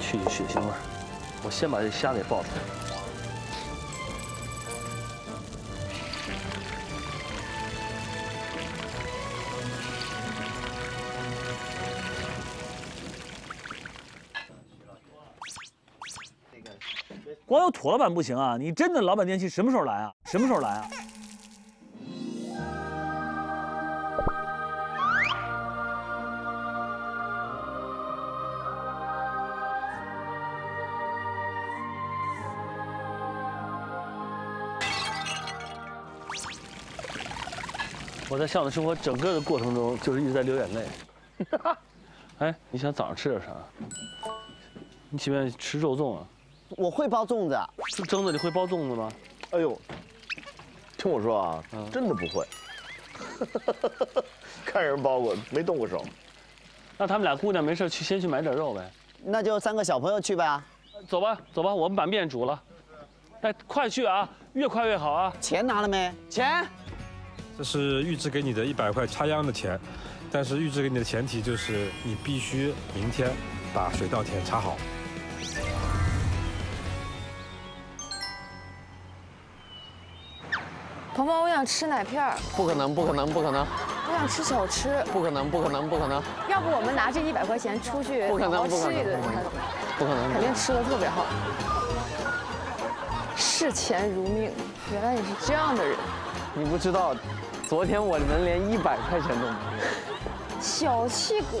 去去血腥味，我先把这虾给爆出来。光有土老板不行啊！你真的老板电器什么时候来啊？什么时候来啊？我在向往的生活整个的过程中，就是一直在流眼泪。[LAUGHS] 哎，你想早上吃点啥？你喜欢吃肉粽啊？我会包粽子。这蒸的你会包粽子吗？哎呦，听我说啊，真的不会。[LAUGHS] 看人包过，没动过手。那他们俩姑娘没事去先去买点肉呗。那就三个小朋友去吧。走吧，走吧，我们把面煮了。哎，快去啊，越快越好啊！钱拿了没？钱。这是预支给你的一百块插秧的钱，但是预支给你的前提就是你必须明天把水稻田插好。鹏鹏，我想吃奶片儿。不可能，不可能，不可能。我想吃小吃。不可能，不可能，不可能。要不我们拿这一百块钱出去不可能，好好不可能吃一顿，不可能，肯定吃的特别好。视钱如命，原来你是这样的人。你不知道，昨天我们连一百块钱都没有。小气鬼。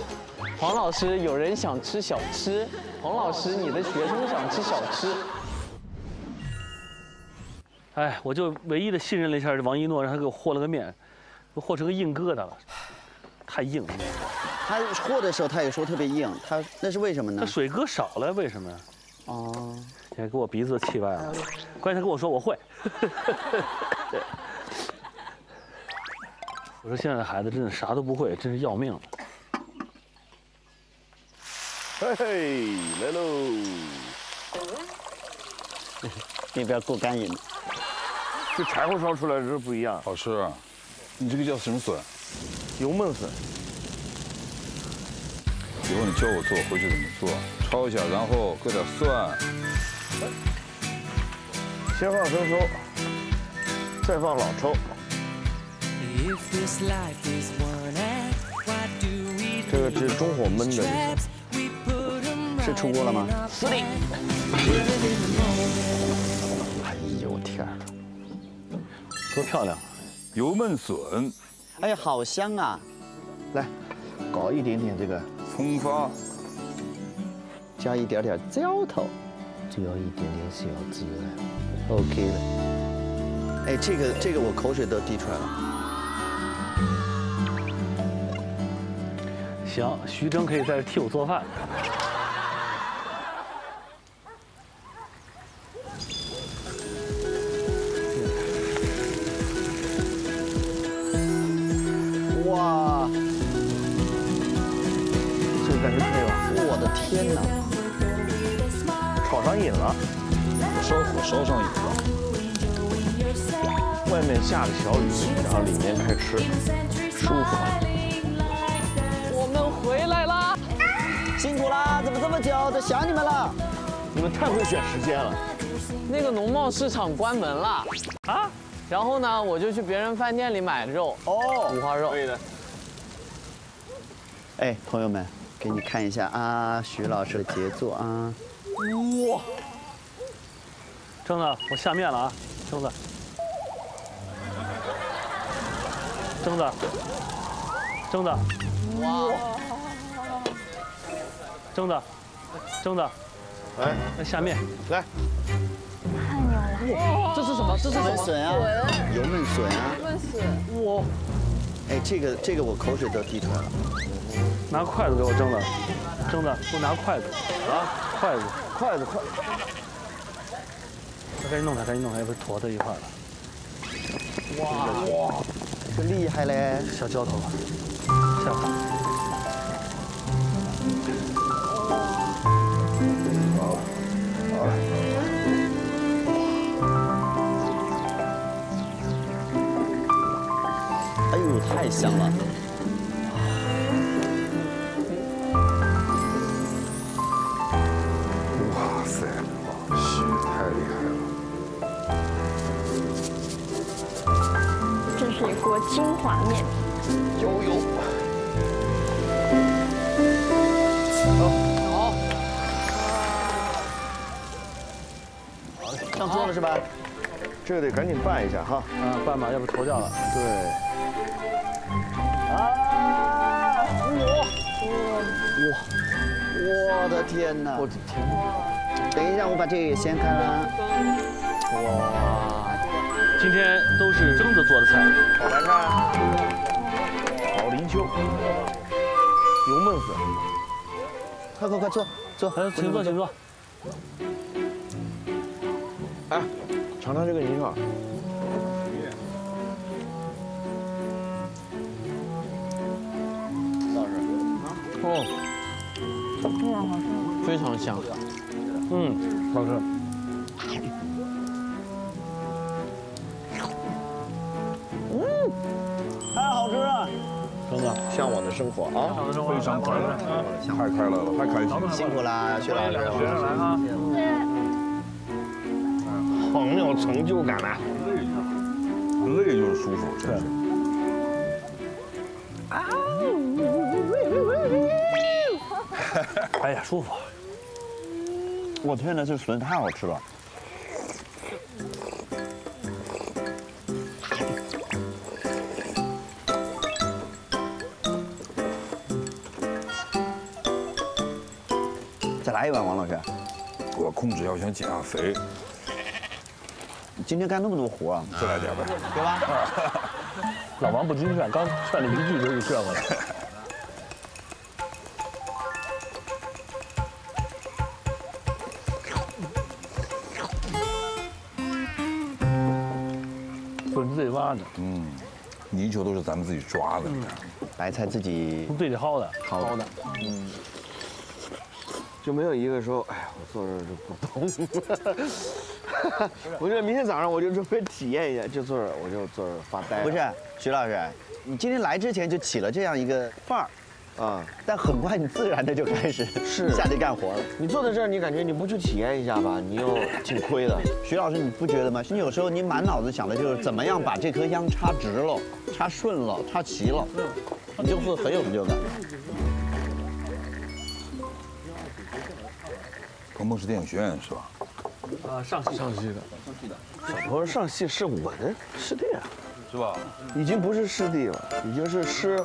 黄老师，有人想吃小吃。黄老师，你的学生想吃小吃。哎，我就唯一的信任了一下王一诺，让他给我和了个面，都和成个硬疙瘩了，太硬了。他和的时候他也说特别硬，他那是为什么呢？他水搁少了，为什么呀？哦，你还给我鼻子气歪了。关键他跟我说我会。[LAUGHS] 我说现在的孩子真的啥都不会，真是要命了。嘿嘿，来喽！那边够干瘾。这柴火烧出来的是不一样，好吃啊！你这个叫什么笋？油焖笋。以后你教我做，回去怎么做？焯一下，然后搁点蒜，先放生抽，再放老抽。这个是中火焖的，是出锅了吗？是的。哎呦天儿！多漂亮！油焖笋，哎呀，好香啊！来，搞一点点这个葱花，加一点点浇头，只要一点点小汁，OK 了。哎，这个这个我口水都滴出来了。行，徐峥可以在这替我做饭。哇，这个感觉可以吧！我的天哪，炒上瘾了，烧火烧上瘾了。外面下着小雨，然后里面开吃，舒服。辛苦啦！怎么这么久？都想你们了。你们太会选时间了。那个农贸市场关门了啊，然后呢，我就去别人饭店里买肉哦，五花肉。可以的。哎，朋友们，给你看一下啊，徐老师的杰作啊。哇！征子，我下面了啊，征子，征子，征子，哇！征子，征子，来，那下面来。太牛了！这是什么？这是什么？笋啊，油焖笋啊。焖笋。哇！哎，这个这个我口水都滴出来了。拿筷子给我蒸的，蒸的，给我拿筷子啊，筷子，筷子，筷子。赶紧弄它，赶紧弄它，要不坨在一块了。哇哇，这厉害嘞！小浇头，下太香了！哇塞，血太厉害了！这是一锅金华面，油油。好，好，上桌了是吧？这个得赶紧拌一下哈。啊，拌吧，要不坨掉了。对。啊！哇哇！我的天哪！我的天哪！等一下，我把这个也掀开了。哇！今天都是蒸子做的菜。好来看，保龄球，油焖笋。快快快坐坐，哎，请坐请坐。哎，尝尝这个泥烤。哦，非常好吃，非常香。嗯，好吃。嗯，太好吃了。真的，向往的生活啊，非常快乐，太快乐了，太开心了。辛苦啦，薛老师。学生来哈。很有成就感啊，累就是舒服，真是。哎呀，舒服！我天哪，这笋太好吃了。再来一碗，王老师。我控制要想减下肥，今天干那么多活啊？再来点呗，对吧？老王不听劝，刚劝了一句就给劝过来。嗯，泥鳅都是咱们自己抓的，白菜自己从地里薅的，薅的，嗯，就没有一个说，哎呀，我坐这儿就不动。[LAUGHS] 我觉得明天早上我就准备体验一下，就坐这儿，我就坐这儿发呆。不是，徐老师，你今天来之前就起了这样一个范儿，啊，但很快你自然的就开始是下地干活了。你坐在这儿，你感觉你不去体验一下吧，你又挺亏的。徐老师，你不觉得吗？你有时候你满脑子想的就是怎么样把这颗秧插直了、插顺了、插齐了，你就会很有成就感。鹏鹏是电影学院是吧？啊，上戏上戏的，上戏的。小朋友上戏是我的师弟啊，是吧？已经不是师弟了，已经是师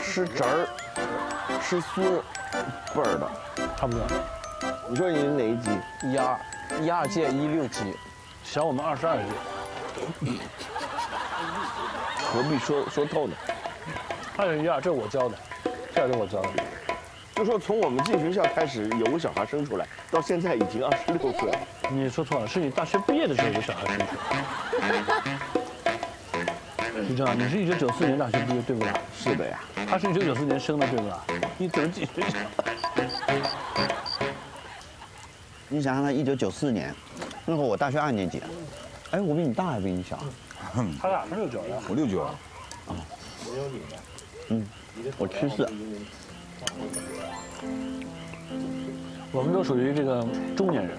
师侄儿、师孙辈儿的，差不多。你说你是哪一级？一二，一二届一六级，小我们二十二届。[LAUGHS] 何必说说透呢？二零一二，这是我教的，这是我教的。就说从我们进学校开始有个小孩生出来，到现在已经二十六岁了。你说错了，是你大学毕业的时候有小孩生出来。[LAUGHS] 你知道，你是一九九四年大学毕业对不对？是的呀。他是一九九四年生的对不啦？你怎么几岁？你想想他一九九四年，那会儿我大学二年级，哎，我比你大还比你小？他俩是六九的，我六九。啊。嗯，我七四。我们都属于这个中年人。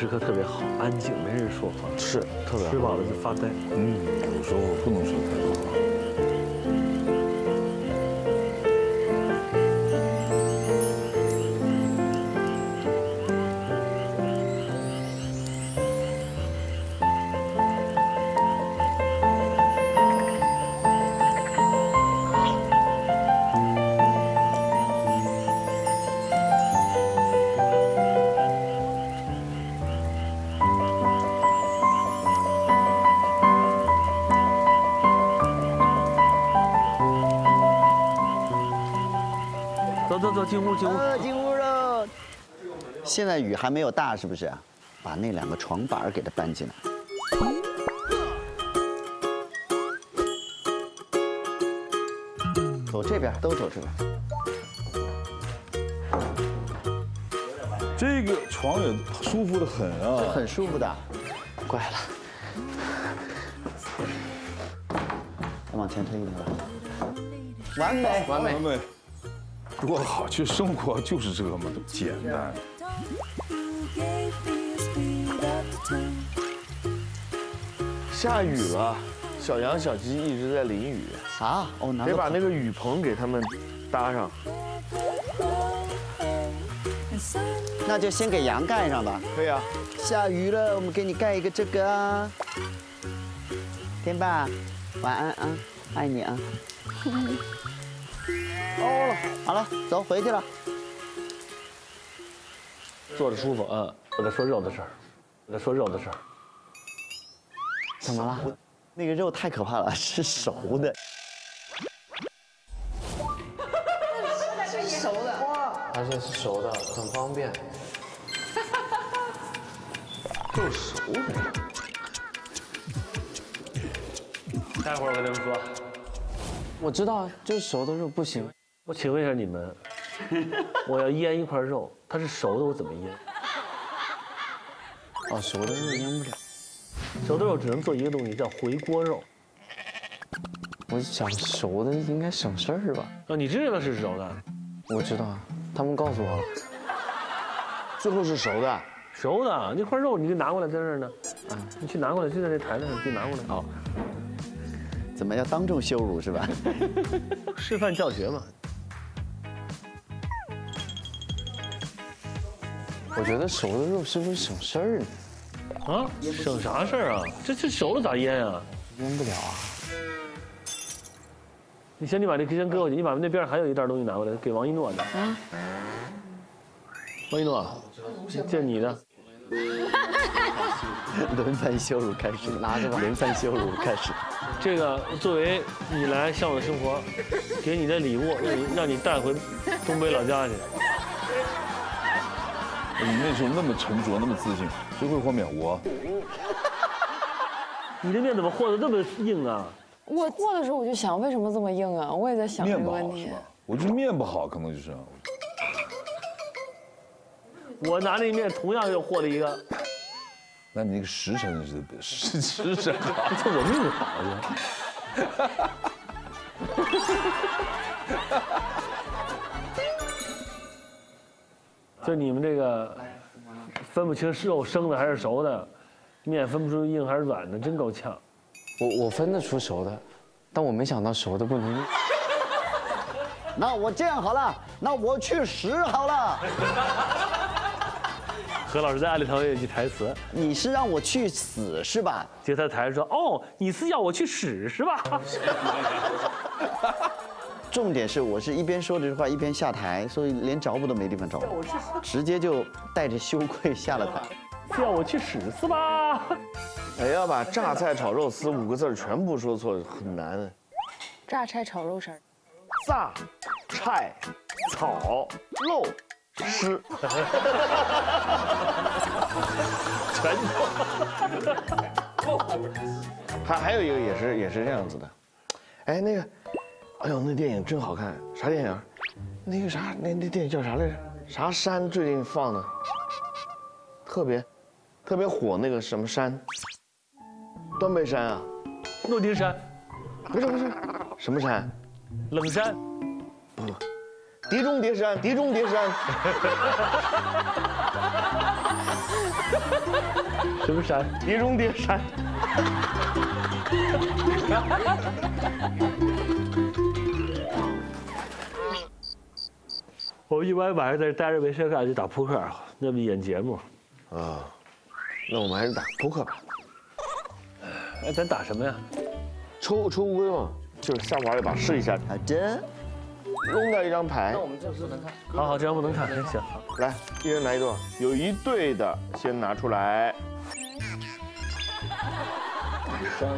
时刻特别好安静没人说话。是特别好。吃饱了就发呆。嗯有时候不能说太多话。进屋进屋。呃，进屋了。现在雨还没有大，是不是？把那两个床板儿给它搬进来。走这边，都走这边。这个床也舒服的很啊，很舒服的。乖了，再往前推一点吧。完美，完美，完美。多好，其实生活就是这么简单。下雨了，小羊、小鸡一直在淋雨啊！哦，得把那个雨棚给他们搭上。那就先给羊盖上吧。可以啊。下雨了，我们给你盖一个这个啊。天霸，晚安啊，爱你啊。[LAUGHS] 哦，好了，走回去了。坐着舒服嗯！我在说肉的事儿，我在说肉的事儿。怎么了？那个肉太可怕了，是熟的。是熟的哇！而且是熟的，很方便。[LAUGHS] 就是熟的。待会儿我跟他们说，我知道，就是熟的肉不行。我请问一下你们，[LAUGHS] 我要腌一块肉，它是熟的，我怎么腌？哦，熟的肉腌不了。熟的肉只能做一个东西，叫回锅肉。我想熟的应该省事儿吧？啊，你知道是熟的？我知道啊，他们告诉我了。[LAUGHS] 最后是熟的，熟的那块肉你就拿过来在这儿呢，啊，你去拿过来，就在那台子上去拿过来。好，怎么要当众羞辱是吧？[LAUGHS] 示范教学嘛。我觉得熟的肉是不是省事儿呢？啊，省啥事儿啊？这这熟了咋腌啊？腌不了啊。你先，你把这先搁过去，你把那边还有一袋东西拿过来，给王一诺的。啊。王一诺，这你的。[LAUGHS] 轮番羞辱开始，拿着吧。[LAUGHS] 轮番羞辱开始。这个作为你来向往的生活，给你的礼物，让你让你带回东北老家去。你那时候那么沉着，那么自信，谁会和面？我。[LAUGHS] 你的面怎么和的这么硬啊？我和的时候我就想，为什么这么硬啊？我也在想这面不个问题。好是吧？我觉得面不好，可能就是。我拿那面同样又和了一个。那你那个时辰是时辰好，这 [LAUGHS] 我命好呀。[LAUGHS] 就你们这个分不清是肉生的还是熟的，面分不出硬还是软的，真够呛。我我分得出熟的，但我没想到熟的不能。那我这样好了，那我去屎好了。[LAUGHS] 何老师在案里头有一句台词：“你是让我去死是吧？”结果他台词说：“哦，你是要我去屎是吧？” [LAUGHS] 重点是我是一边说这句话一边下台，所以连找补都没地方找补，直接就带着羞愧下了台。是要我去屎是吧？哎，要把榨菜炒肉丝五个字全部说错很难的。榨菜炒肉丝。榨菜炒肉丝。全错。还还有一个也是也是这样子的，哎那个，哎呦那电影真好看，啥电影？那个啥那那电影叫啥来着？啥山最近放的？特别特别火那个什么山？断背山啊？诺丁山？不是不是，什么山？冷山？不，碟中谍山，碟 [LAUGHS] 中谍山。什么山？碟中谍山。我们一般晚上在这待着没事干就打扑克，要不演节目。啊，那我们还是打扑克吧。哎，咱打什么呀？抽抽乌龟嘛，就是下玩一把试一下。好的。扔掉一张牌。那我们这不能看。好好，这张不能看，行行。来，一人来一对，有一对的先拿出来。三。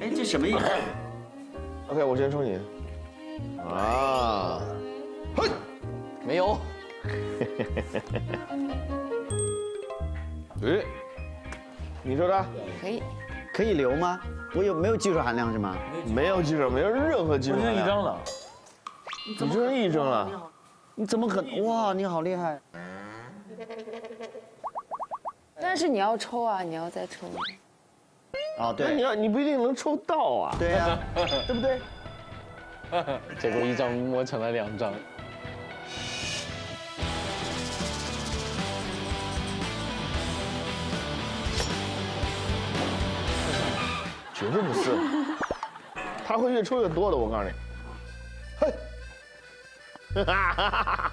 哎，这什么意思？OK，我先抽你。啊，嘿，没有。[LAUGHS] 哎，你说的可以，可以留吗？我有没有技术含量是吗？没有技术，没有任何技术。就剩一张了，你就剩一张了，你怎么可能？哇，你好厉害！但是你要抽啊，你要再抽。哦，对，那你要你不一定能抽到啊。对呀，[LAUGHS] 对不对？[LAUGHS] 结果一张摸成了两张。绝对不是，[LAUGHS] 他会越抽越多的，我告诉你。嘿，哈哈哈哈哈哈，哈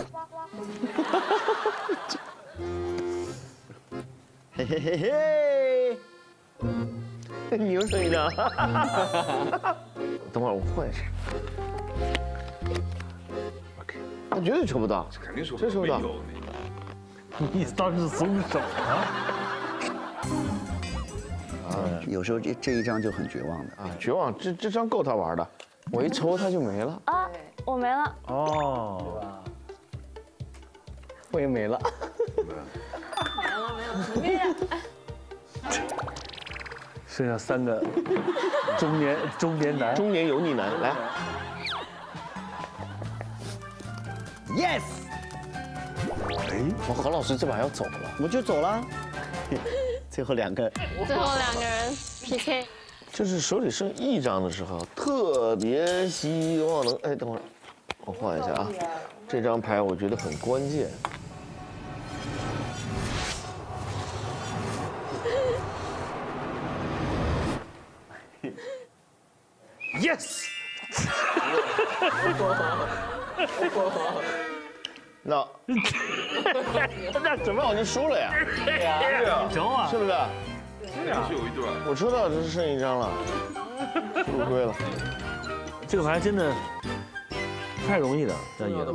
哈哈哈哈哈！嘿嘿嘿嘿，[LAUGHS] 你又剩一张。[LAUGHS] 等会儿我换一下。OK，他绝对抽不到，这肯定真抽不到。[LAUGHS] 你当时松手啊？啊，有时候这这一张就很绝望的。啊，绝望，这这张够他玩的，我一抽他就没了。啊，我没了。哦，我也没了，没了没有随便，剩下三个中年中年男，中年油腻男来，yes。哎，我何老师这把要走了，我就走了。[LAUGHS] 最后两个，最后两个人 PK，就是手里剩一张的时候，特别希望能哎，等会儿我换一下啊，这张牌我觉得很关键。Yes，那 [LAUGHS] 那怎么我就输了呀？对呀，成啊，是不是？这样是有一对。我抽到只是剩一张了，输亏了。这个牌真的不太容易的，这野的。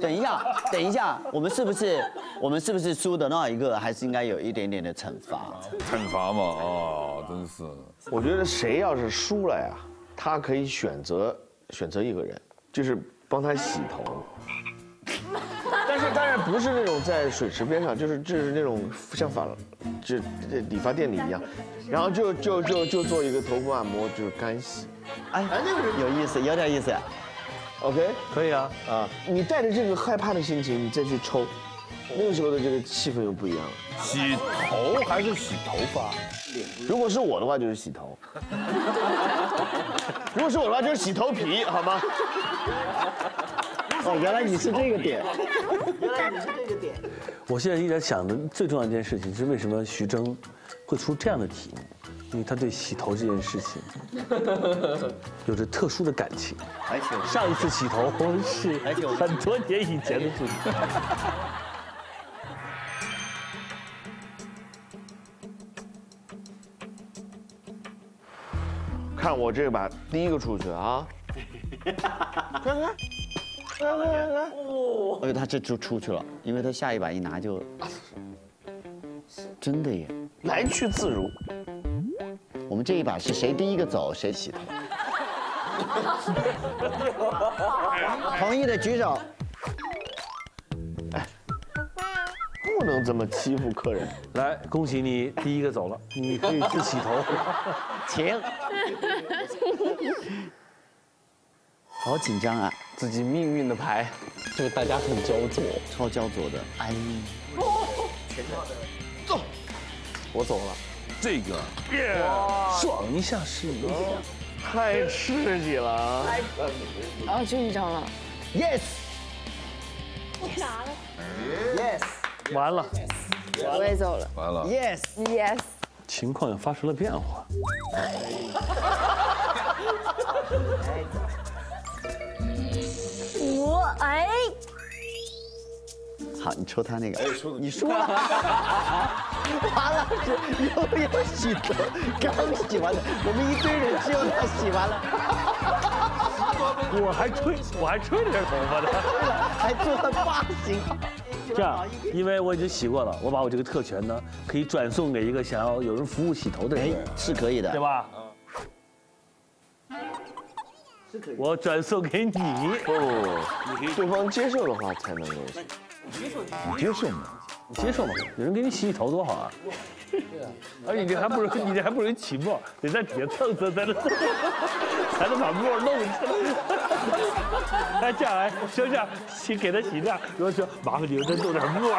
等一下，等一下，我们是不是我们是不是输的那一个，还是应该有一点点的惩罚？惩罚嘛，啊，真是。我觉得谁要是输了呀，他可以选择选择一个人，就是帮他洗头。但是当然不是那种在水池边上，就是就是那种像发，就这理发店里一样，然后就就就就做一个头部按摩，就是干洗。哎，有意思，有点意思。OK，可以啊啊！你带着这个害怕的心情，你再去抽，那个时候的这个气氛又不一样了。洗头还是洗头发？如果是我的话，就是洗头；[LAUGHS] 如果是我的话，就是洗头皮，好吗？哦，原来你是这个点，原来你是这个点。我现在一直在想的最重要一件事情是，为什么徐峥会出这样的题目？因为他对洗头这件事情 [LAUGHS] 有着特殊的感情。而且上一次洗头是很多年以前的事情。[LAUGHS] 看我这把第一个出去啊！[LAUGHS] 看看，看看看看，哦，他这就出去了，因为他下一把一拿就，真的耶，来去自如。我们这一把是谁第一个走谁洗头。同意的举手。哎，不能这么欺负客人。来，恭喜你第一个走了，你可以去洗头，[LAUGHS] 请。好紧张啊！自己命运的牌，这个大家很焦灼，超焦灼的。哎，走，我走了。这个，爽一下是一下。太刺激了啊！啊，就一张了。Yes，我拿了。Yes，完了，我也走了。完了。Yes Yes。情况又发生了变化。我哎，好，你抽他那个。哎，抽你输了。华老师又要洗头，刚洗完的，我们一堆人只有他洗完了，我还吹，我还吹了点头发呢，[LAUGHS] 还做了发型。这样，因为我已经洗过了，我把我这个特权呢，可以转送给一个想要有人服务洗头的人，是可以的，对吧？我转送给你。不不不，对方接受的话才能有。你接受吗？你接受吗？有人给你洗洗头多好啊！而且你还不如你这还不如 [LAUGHS] 起沫，得在底下蹭蹭，才能才能把沫弄出来。哎，这样哎，行这样，洗给他洗这样，我说麻烦你们再弄点沫。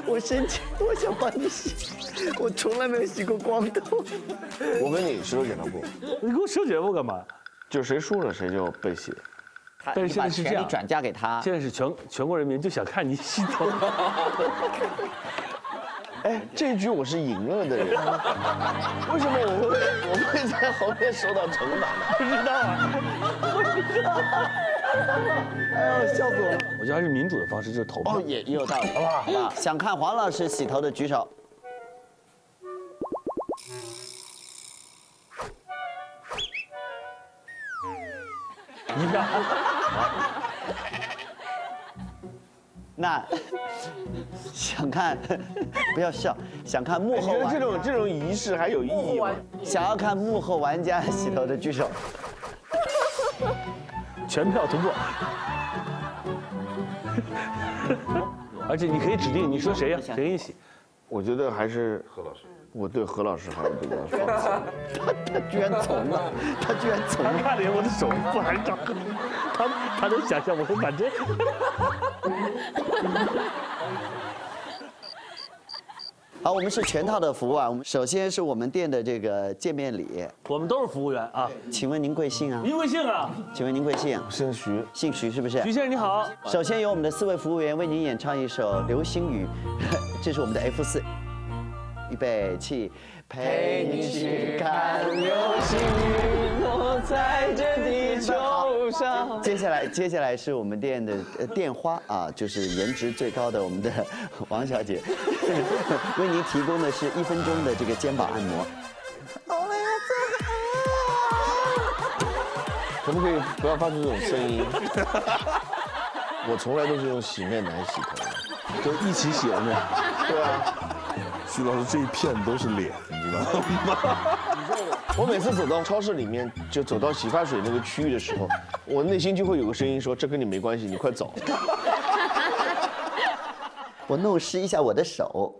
[LAUGHS] 我我生气，我想把你洗，我从来没有洗过光头。我跟你石头剪刀布，你给我手剪刀布干嘛？就谁输了谁就被洗。但是现在是这样，转嫁给他。现在是全全国人民就想看你洗头。[LAUGHS] 哎，这局我是赢了的人，[LAUGHS] 为什么我会我会在后面受到惩罚呢？不知道啊，不知道。哎呦，笑死我了！我觉得还是民主的方式，就是投票。哦，也也有道理，好不好？好吧。想看黄老师洗头的举手。一票。[LAUGHS] 那想看，不要笑，想看幕后你觉得这种这种仪式还有意义吗？想要看幕后玩家洗头的举手。全票通过。而且你可以指定，你说谁呀？谁给你洗？我觉得还是何老师。我对何老师还是比较放心。他他居然从了，他居然从他看了我的手不还长，他他能想象我会把这。好，我们是全套的服务啊。我们首先是我们店的这个见面礼，我们都是服务员啊。请问您贵姓啊？您贵姓啊？请问您贵姓？姓徐，姓徐是不是？徐先生你好。首先由我们的四位服务员为您演唱一首《流星雨》，[LAUGHS] 这是我们的 F 四。预备起，陪你去看流星雨落 [LAUGHS] 在这地球上。接下来，接下来是我们店的呃店花啊，就是颜值最高的我们的王小姐，[LAUGHS] 为您提供的是一分钟的这个肩膀按摩。可不可以不要发出这种声音？我从来都是用洗面奶洗头的，就一起洗了没有？对啊。徐老师这一片都是脸，你知道吗？我每次走到超市里面，就走到洗发水那个区域的时候，我内心就会有个声音说：“这跟你没关系，你快走。[LAUGHS] ”我弄湿一下我的手。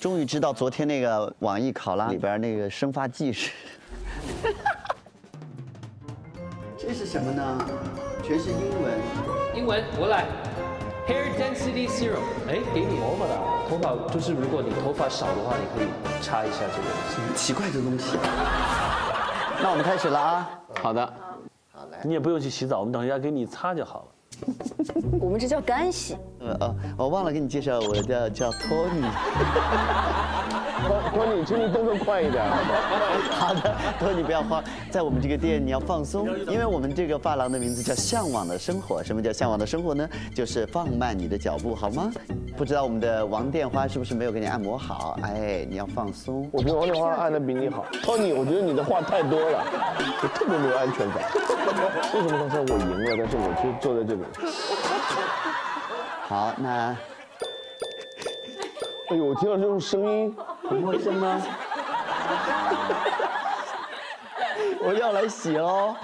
终于知道昨天那个网易考拉里边那个生发剂是。[LAUGHS] 这是什么呢？全是英文。英文，我来。Hair Density Serum，哎，给你头发的，头发就是如果你头发少的话，你可以擦一下这个。什么奇怪的东西？[LAUGHS] 那我们开始了啊！好的。好来。你也不用去洗澡，我们等一下给你擦就好了。我们这叫干洗。呃呃，我忘了给你介绍，我叫叫 [LAUGHS] 托尼。托尼，请你动作快一点。[LAUGHS] 好的，托尼不要慌，在我们这个店你要放松，因为我们这个发廊的名字叫向往的生活。什么叫向往的生活呢？就是放慢你的脚步，好吗？不知道我们的王店花是不是没有给你按摩好？哎，你要放松。我觉得王店花按的比你好。托尼，我觉得你的话太多了，我特别没有安全感。为什么刚才我赢了，但是我就坐在这里？好，那，哎呦，我听到这种声音，很陌生吗？[LAUGHS] 我要来洗喽。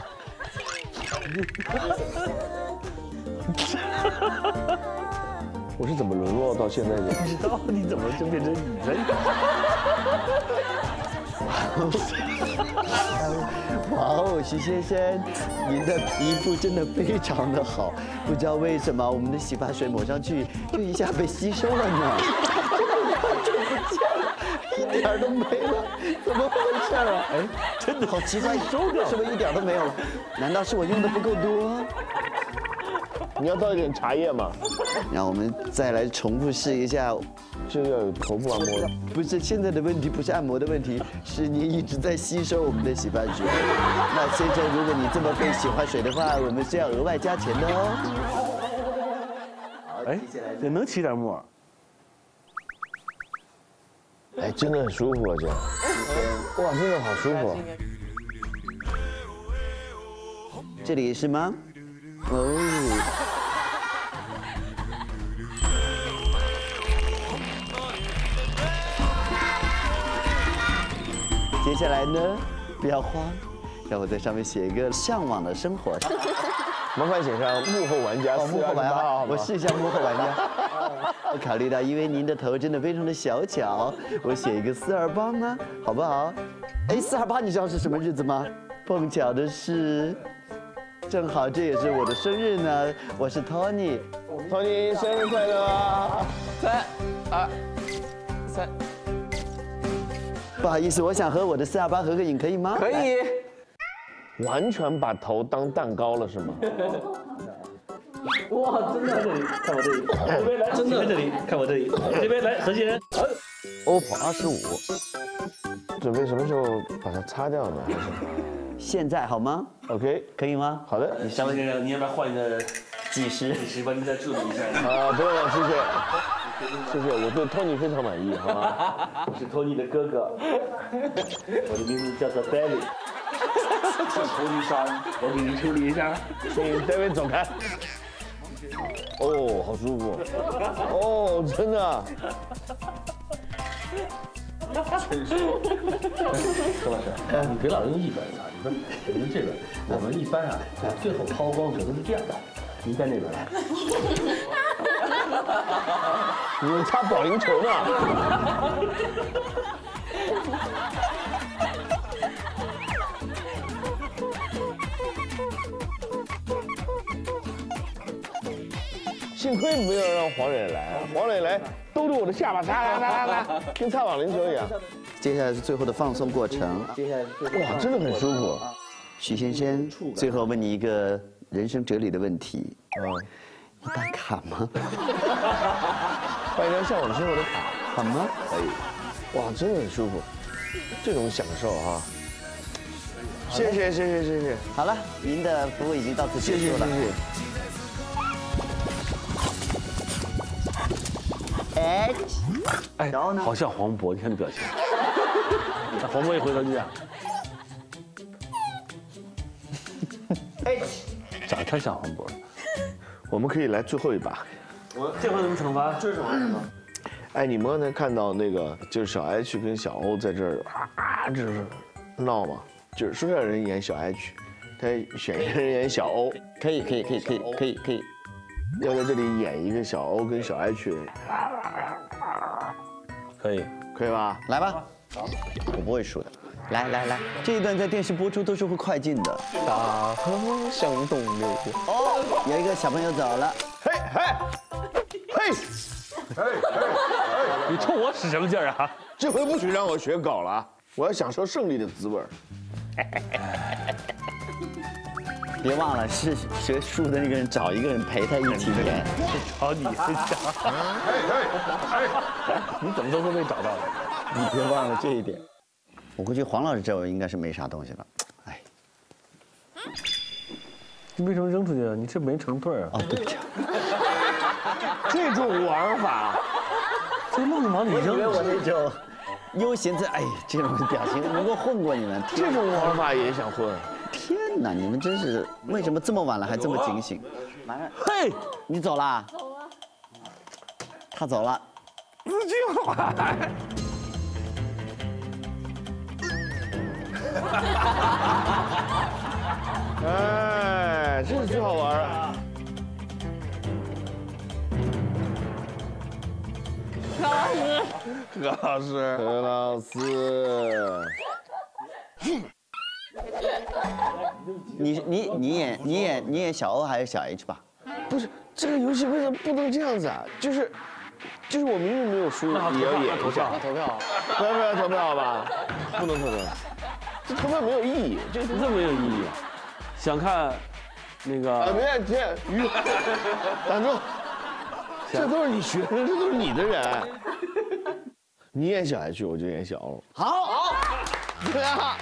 [LAUGHS] 我是怎么沦落到现在的？不知道你怎么就变成你了？[LAUGHS] 哇哦，徐先生，您的皮肤真的非常的好，不知道为什么我们的洗发水抹上去就一下被吸收了呢？就不见了，一点都没了，怎么回事啊？哎，真的好奇怪，收掉是不是一点都没有了？难道是我用的不够多？你要倒一点茶叶吗？让我们再来重复试一下，这个要有头部按摩的。不是现在的问题，不是按摩的问题，是你一直在吸收我们的洗发水。那先生，如果你这么费洗发水的话，我们是要额外加钱的哦。哎，这能起点沫。哎，真的很舒服啊，这。哇，真的好舒服。这里是吗？哦。接下来呢，不要慌，让我在上面写一个向往的生活。[LAUGHS] 麻烦写上幕后玩家，幕后玩家，我试一下幕后玩家。[LAUGHS] 我考虑到，因为您的头真的非常的小巧，我写一个四二八吗？好不好？哎，四二八，你知道是什么日子吗？碰巧的是，正好这也是我的生日呢。我是 Tony，Tony 生日快乐！三二三。不好意思，我想和我的四二八合个影，可以吗？可以。完全把头当蛋糕了是吗？哇，真的这里！看我这里，这边来，真的这里，看我这里，这边来，何先生。OPPO 二十五，准备什么时候把它擦掉呢？还是现在好吗？OK，可以吗？好的。你稍微先生，你要不要换一个技师？技师帮您再助理一下。啊，不用了，谢谢。谢谢，我对 Tony 非常满意，好吗？[LAUGHS] 我是 Tony 的哥哥，我的名字叫做 David。我给您处理一下。请 David 走开。哦，好舒服。哦，真的。真舒服。何老师，你别老用一边啊，你说你用这边。我们一般啊，最后抛光可都是这样的。您在那边来。[LAUGHS] 你们擦保龄球呢？幸亏没有让黄磊来，黄磊来兜着我的下巴擦来来来来，跟擦保龄球一样。接下来是最后的放松过程。接下来哇，真的很舒服。许先生，最后问你一个人生哲理的问题。嗯，你办卡吗？办一张向往的生活的卡，好吗？可以。哇，真的很舒服，这种享受啊！谢谢谢谢谢谢。好了，您的服务已经到此结束了。谢谢谢谢。哎，哎，然后呢？好像黄渤，你看这表情。那 [LAUGHS] 黄渤一回头就这样。哎，长得太像黄渤了。[LAUGHS] 我们可以来最后一把。我这回怎么惩罚？这是什么？哎，你们刚才看到那个，就是小 H 跟小 O 在这儿啊，这是闹嘛，就是说让人演小 H，他选一个人演小 O，，可以可以可以可以可以可以，要在这里演一个小 O 跟小 H，可以可以吧？来吧，我不会输的。来来来，这一段在电视播出都是会快进的。大河向东流。哦，有一个小朋友走了。嘿嘿，嘿，嘿嘿，你冲我使什么劲儿啊？这回不许让我学搞了，我要享受胜利的滋味。别忘了，是学输的那个人找一个人陪他一起演。找你是找？你怎么都会被找到的？你别忘了这一点。我估计黄老师这会应该是没啥东西了，哎，你为什么扔出去啊？你这没成对啊！哦，对不起，[LAUGHS] 这种玩法，这梦往里扔。以为我那种悠闲在，哎，这种表情能够混过你们，这种玩法也想混？天哪，你们真是为什么这么晚了还这么警醒？嘿，你走啦？走了。他走了。自己玩。[LAUGHS] 哎这是最好玩啊。何老师。何老师。[LAUGHS] 何老师。你你你演你演你演小 O 还是小 h 吧？不是这个游戏为什么不能这样子啊？就是就是我明明没有输也要演投票投票。啊不要不要投票好吧？不能投票。这根本没有意义，这这么有意义？想看那啊，个别别鱼，[LAUGHS] 挡住，这都是你学生，这都是你的人。你演小 H，我就演小欧。好，对啊。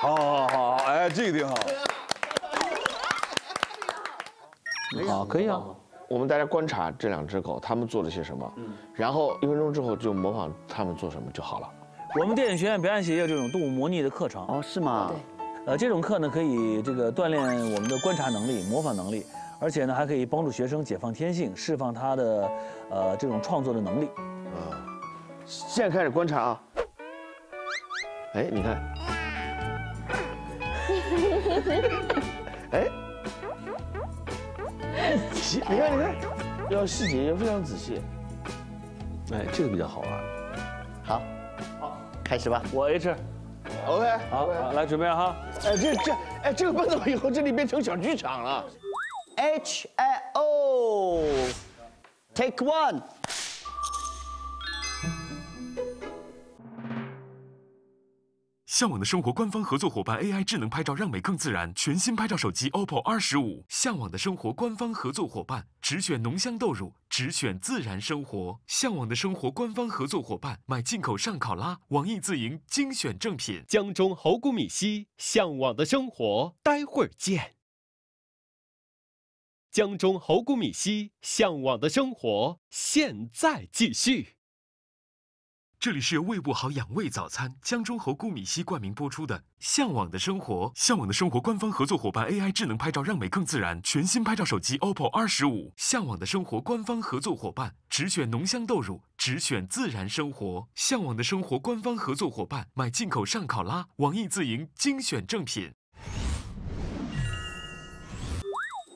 好好好，哎，这个挺好。好，可以啊。我们大家观察这两只狗，它们做了些什么，然后一分钟之后就模仿它们做什么就好了。我们电影学院表演系也有这种动物模拟的课程。哦，是吗？对。呃，这种课呢，可以这个锻炼我们的观察能力、模仿能力，而且呢，还可以帮助学生解放天性，释放他的呃这种创作的能力。啊，现在开始观察啊。哎，你看，[LAUGHS] 哎，你看你看，要细节要非常仔细。哎，这个比较好玩。好，好，开始吧。我 H。OK，好，好来准备哈。哎，这这哎，这个搬走以后，这里变成小剧场了。H I O，Take one。向往的生活官方合作伙伴 AI 智能拍照，让美更自然。全新拍照手机 OPPO 二十五。向往的生活官方合作伙伴，只选浓香豆乳，只选自然生活。向往的生活官方合作伙伴，买进口上考拉，网易自营精选正品。江中猴谷米稀，向往的生活，待会儿见。江中猴谷米稀，向往的生活，现在继续。这里是由胃不好养胃早餐江中猴菇米稀冠名播出的《向往的生活》。向往的生活官方合作伙伴 AI 智能拍照，让美更自然。全新拍照手机 OPPO 二十五。向往的生活官方合作伙伴，只选浓香豆乳，只选自然生活。向往的生活官方合作伙伴，买进口上考拉，网易自营精选正品。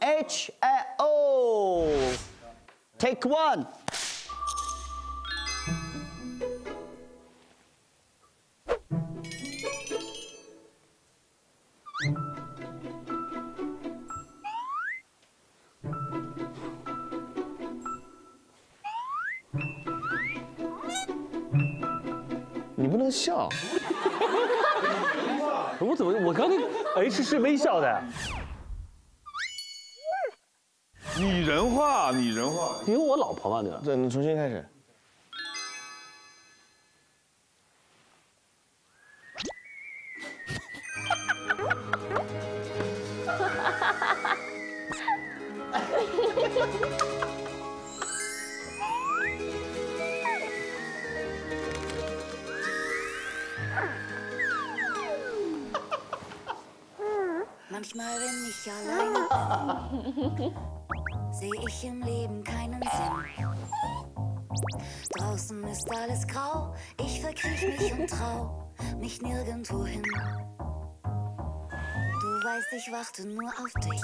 H I O，Take one。你不能笑。[LAUGHS] 我怎么我刚才 H 是微笑的？拟人化，拟人化。因为我老婆嘛，对吧？对，你重新开始。Manchmal, wenn ich alleine bin, sehe ich im Leben keinen Sinn. Draußen ist alles grau, ich verkriech mich und trau mich nirgendwo hin. Du weißt, ich warte nur auf dich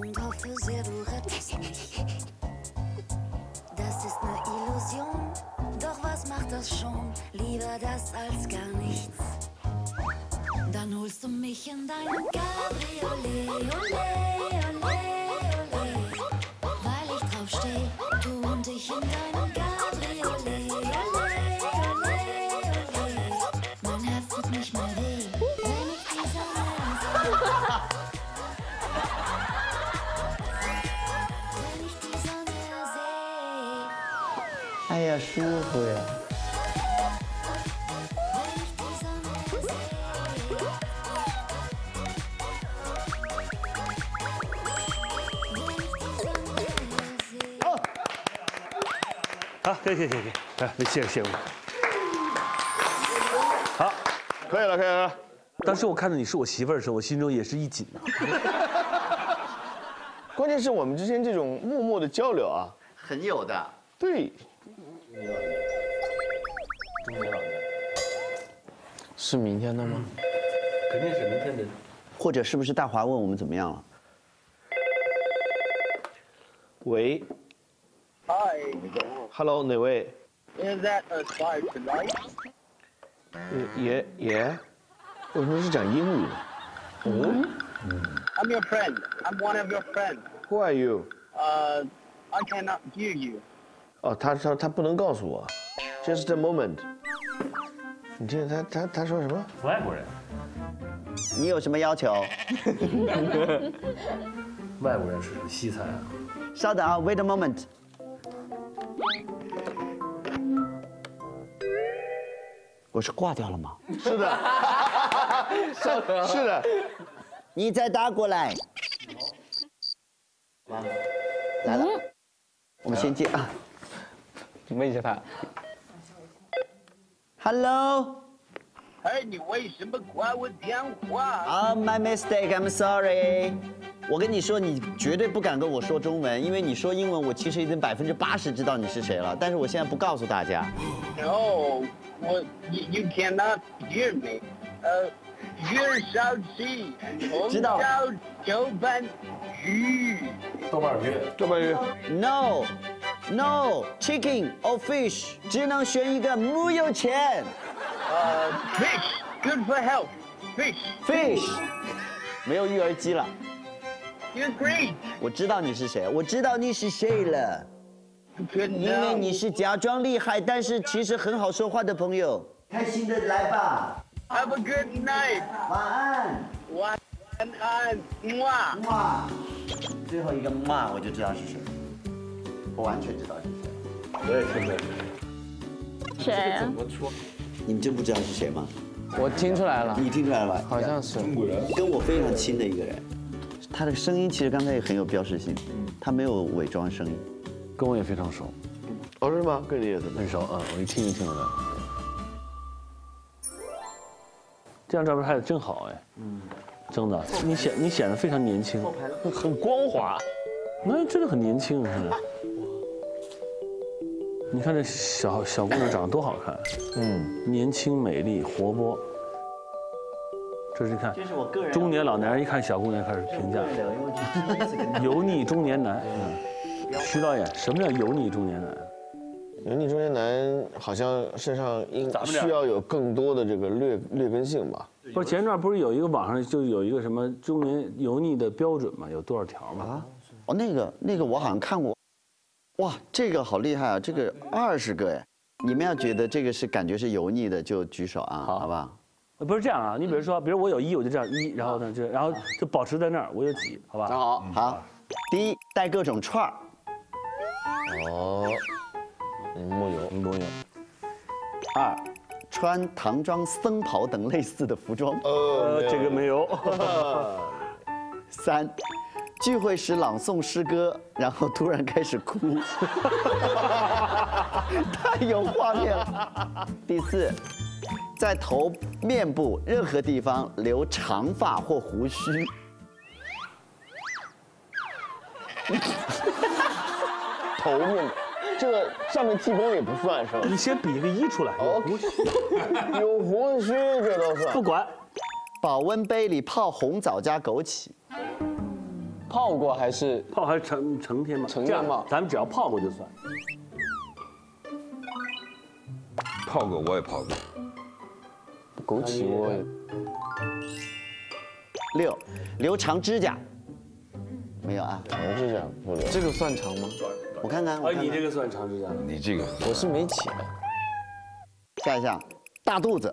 und hoffe sehr, du rettest mich. Das ist eine Illusion, doch was macht das schon? Lieber das als gar nichts. Dann holst du mich in deinem Cabriolet, ole, ole, ole. Weil ich drauf steh, du und ich in deinem Cabriolet, ole, ole, ole. Mein Herz tut nicht mehr weh, wenn ich die Sonne sehe. Wenn ich die Sonne sehe. 哎呀，可以可以可以，来，谢谢谢谢我。好，可以了，可以了。当时我看到你是我媳妇儿的时候，我心中也是一紧呐。[LAUGHS] 关键是我们之间这种默默的交流啊，很有的。对。是明天的吗？肯定是明天的。或者是不是大华问我们怎么样了？喂 Hi, ，Hello，哪位？ is that a spy tonight? 爷爷，为什么是讲英语的？哦 I'm your friend. I'm one of your friends. ，Who are you？ Uh, I cannot hear you. 哦，他说他不能告诉我，just a moment。你听他他他说什么？外国人。你有什么要求？外国人吃什么西餐啊？稍等啊，wait [LAUGHS] a moment。 我是挂掉了吗？是的，是 [LAUGHS] 是的。你再打过来。来了，我们先接啊。问一下他。Hello。哎，你为什么挂我电话？啊、m y mistake. I'm sorry. 我跟你说，你绝对不敢跟我说中文，因为你说英文，我其实已经百分之八十知道你是谁了。但是我现在不告诉大家。No, well, you, you cannot hear me. 呃，月烧鸡，红知道烧豆瓣鱼。豆瓣鱼。豆瓣鱼。No, no, chicken or fish，只能选一个，没有钱。呃，fish, good for health. Fish, Fish，没有育儿机了。you're great. 我知道你是谁，我知道你是谁了。因为你是假装厉害，但是其实很好说话的朋友。开心的来吧。Have a good night. 晚安。晚安，哇哇。最后一个骂我就知道是谁，我完全知道是谁。我也听着。谁啊？你们真不知道是谁吗？我听出来了，你听出来了吧？好像是中国人。跟我非常亲的一个人，他的声音其实刚才也很有标识性，他没有伪装声音。跟我也非常熟。哦，是吗？跟你也怎么很熟啊？我一听就听出来。这张照片拍的真好哎。嗯。真的，你显你显得非常年轻，很光滑。那真的很年轻，是。你看这小小姑娘长得多好看，嗯，年轻美丽活泼。这是看，这是我个人中年老男人一看小姑娘开始评价，油腻中年男。嗯。徐导演，什么叫油腻中年男？油腻中年男好像身上应咱们这儿需要有更多的这个劣劣根性吧？不是前一段不是有一个网上就有一个什么中年油腻的标准嘛？有多少条嘛？啊，哦，那个那个我好像看过，哇，这个好厉害啊！这个二十个哎，你们要觉得这个是感觉是油腻的就举手啊，好不好？呃不是这样啊，你比如说，比如我有一，我就这样一，然后呢就然后就保持在那儿，我有几，好吧？好，好，第一带各种串儿，哦，木有木有。二穿唐装、僧袍等类似的服装，呃，这个没有。[LAUGHS] 三聚会时朗诵诗歌，然后突然开始哭，[LAUGHS] 太有画面了。第四，在头、面部任何地方留长发或胡须。[LAUGHS] 头面，这个上面剃光也不算是吧？你先比一个一出来。哦，有胡须 [LAUGHS] 这都算。不管，保温杯里泡红枣加枸杞。泡过还是泡还是成成天嘛？这样成天嘛？咱们只要泡过就算。泡过，我也泡过。枸杞我也六，留长指甲。没有啊，长指甲不留。这个算长吗？我看看，我哎。你这个算长指甲吗。你这个我是没起的。下一项，大肚子。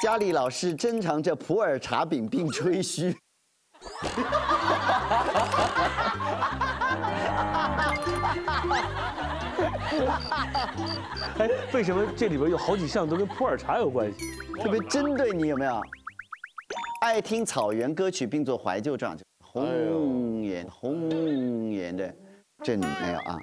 家里老是珍藏着普洱茶饼并吹嘘。哎，为什么这里边有好几项都跟普洱茶有关系？特别针对你有没有？爱听草原歌曲并做怀旧状，红颜红颜的，这你没有啊？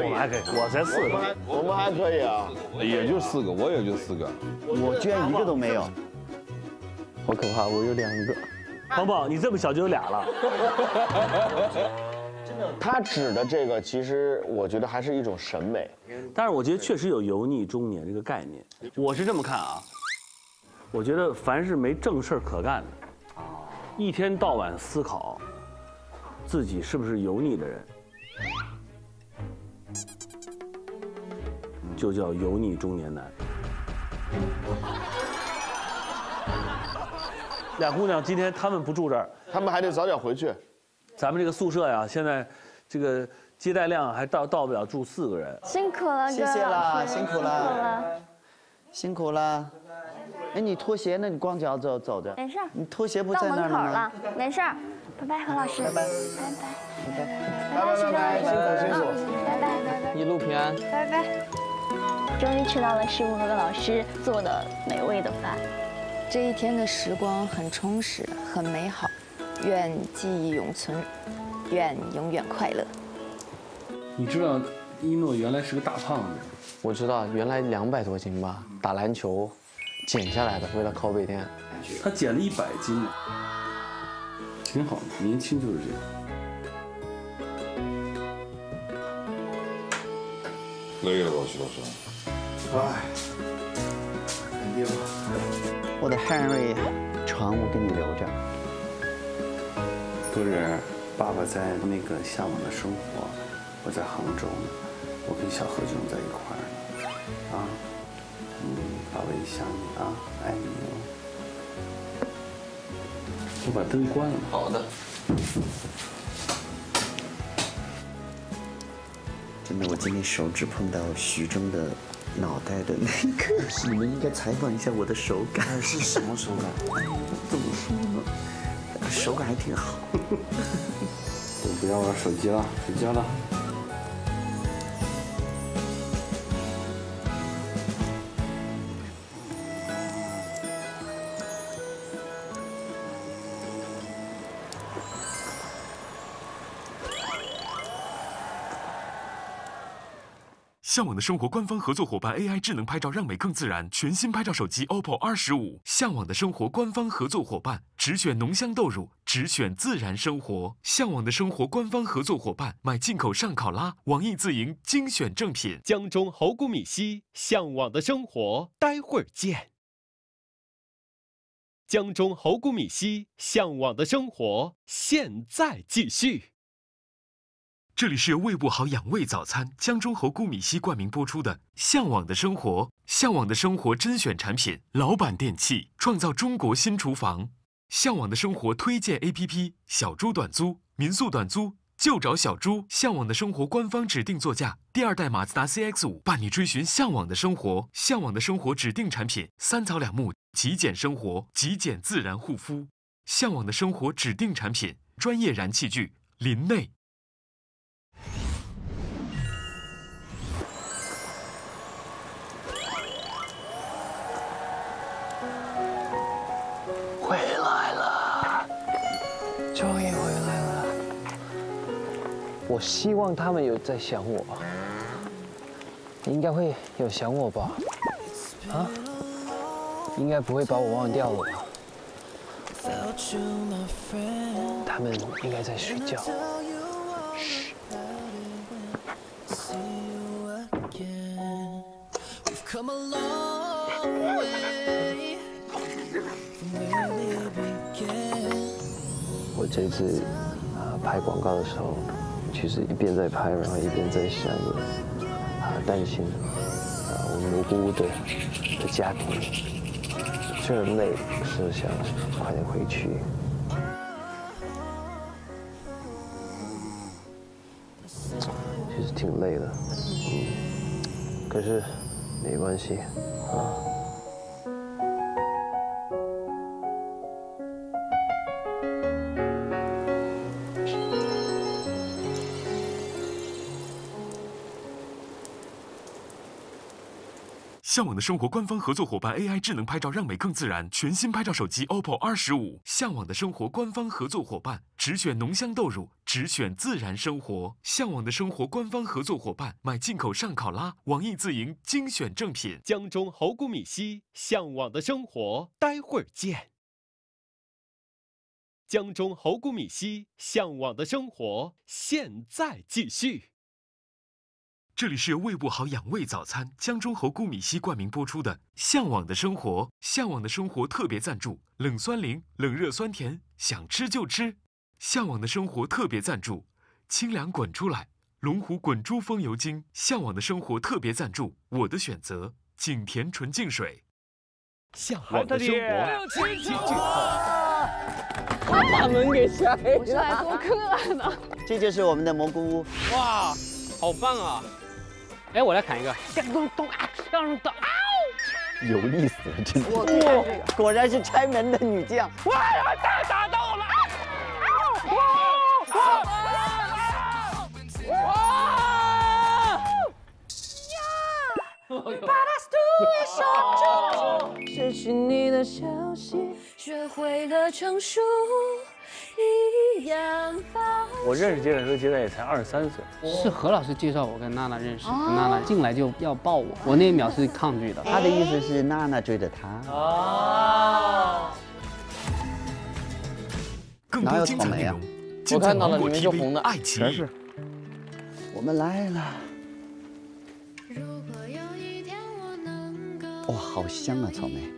那我们还可以，我才四个，我们还可以啊，也就四个，我也就四个。我居然一个都没有，好可怕，我有两个。宝宝，你这么小就有俩了。[LAUGHS] 他指的这个，其实我觉得还是一种审美。但是我觉得确实有油腻中年这个概念，我是这么看啊。我觉得凡是没正事儿可干的，一天到晚思考自己是不是油腻的人，就叫油腻中年男。俩姑娘今天他们不住这儿，他们还得早点回去。咱们这个宿舍呀，现在这个接待量还到到不了住四个人。辛苦了，谢谢啦，辛苦了，辛苦了。哎，你拖鞋呢？你光脚走走着？没事你拖鞋不在那儿吗门口了？，没事儿。拜拜，何老师。拜拜，拜拜，拜拜，拜拜，辛苦辛苦。拜拜，拜拜，一路平安。拜拜。终于吃到了师傅和老师做的美味的饭。这一天的时光很充实，很美好，愿记忆永存，愿永远快乐。你知道一诺原来是个大胖子，我知道，原来两百多斤吧，打篮球减下来的，为了靠背垫。他减了一百斤，挺好的，年轻就是这样。累了吧，徐老师？哎，肯定。我的汉瑞，床我给你留着。不是，爸爸在那个向往的生活，我在杭州呢，我跟小何炅在一块儿呢，啊，嗯，爸爸也想你啊，爱你哦。我把灯关了。好的。真的，我今天手指碰到徐峥的脑袋的那一刻，[LAUGHS] 你们应该采访一下我的手感。是什么手感？[LAUGHS] 怎么说呢？手感还挺好。[LAUGHS] 就不要玩手机了，睡觉了。向往的生活官方合作伙伴 AI 智能拍照，让美更自然。全新拍照手机 OPPO 二十五。向往的生活官方合作伙伴，只选浓香豆乳，只选自然生活。向往的生活官方合作伙伴，买进口上考拉，网易自营精选正品。江中猴谷米稀，向往的生活，待会儿见。江中猴谷米稀，向往的生活，现在继续。这里是由胃不好养胃早餐江中猴谷米稀冠名播出的《向往的生活》，向往的生活甄选产品，老板电器创造中国新厨房，向往的生活推荐 APP 小猪短租，民宿短租就找小猪，向往的生活官方指定座驾第二代马自达 CX 五，伴你追寻向往的生活，向往的生活指定产品。三草两木极简生活极简自然护肤，向往的生活指定产品专业燃气具林内。我希望他们有在想我，应该会有想我吧？啊？应该不会把我忘掉了吧？他们应该在睡觉。嘘。我这次啊拍广告的时候，其实一边在拍，然后一边在想啊担心啊我们无辜的的家庭，虽然累，是想快点回去。其实挺累的，嗯，可是没关系啊。向往的生活官方合作伙伴 AI 智能拍照，让美更自然。全新拍照手机 OPPO 二十五。向往的生活官方合作伙伴，只选浓香豆乳，只选自然生活。向往的生活官方合作伙伴，买进口上考拉，网易自营精选正品。江中猴谷米稀，向往的生活，待会儿见。江中猴谷米稀，向往的生活，现在继续。这里是由胃不好养胃早餐江中猴姑米稀冠名播出的《向往的生活》，向往的生活特别赞助，冷酸灵，冷热酸甜，想吃就吃。向往的生活特别赞助，清凉滚出来，龙虎滚珠风油精。向往的生活特别赞助，我的选择景田纯净水。向往的生活，极具把门给拆了。我是来做客的。这就是我们的蘑菇屋。哇，好棒啊！哎，我来砍一个咚咚啊咚啊。有意思了，真的。哇，果然是拆门的女将。哇，太打到了！失去你的消息，学会了成熟，一样吧。我认识杰仔的时候，杰仔也才二十三岁。是何老师介绍我跟娜娜认识，娜娜进来就要抱我，我那一秒是抗拒的。他的意思是娜娜追着他。哦。更多精彩内容，我看到了，里面就红的，爱奇全是。我们来了。哇，好香啊，草莓！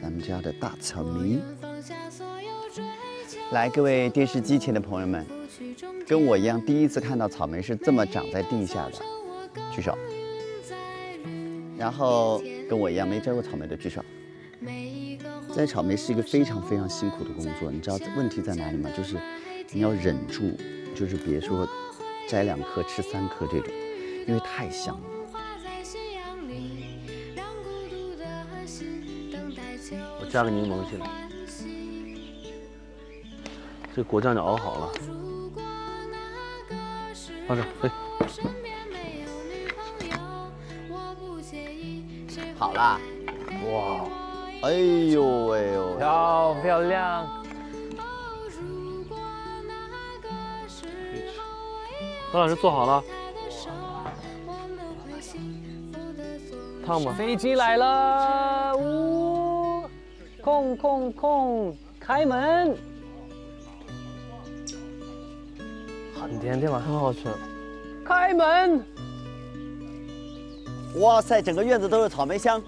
咱们家的大草莓。来，各位电视机前的朋友们，跟我一样第一次看到草莓是这么长在地下的，举手。然后跟我一样没摘过草莓的举手。摘草莓是一个非常非常辛苦的工作，你知道问题在哪里吗？就是你要忍住，就是别说摘两颗吃三颗这种，因为太香了。我加个柠檬进来，这果酱就熬好了，放这，哎，好了，哇，哎呦喂呦，漂漂亮。何老师做好了，烫吗？飞机来了，呜，空空空，开门。很甜的嘛？很好吃。开门。哇塞，整个院子都是草莓香。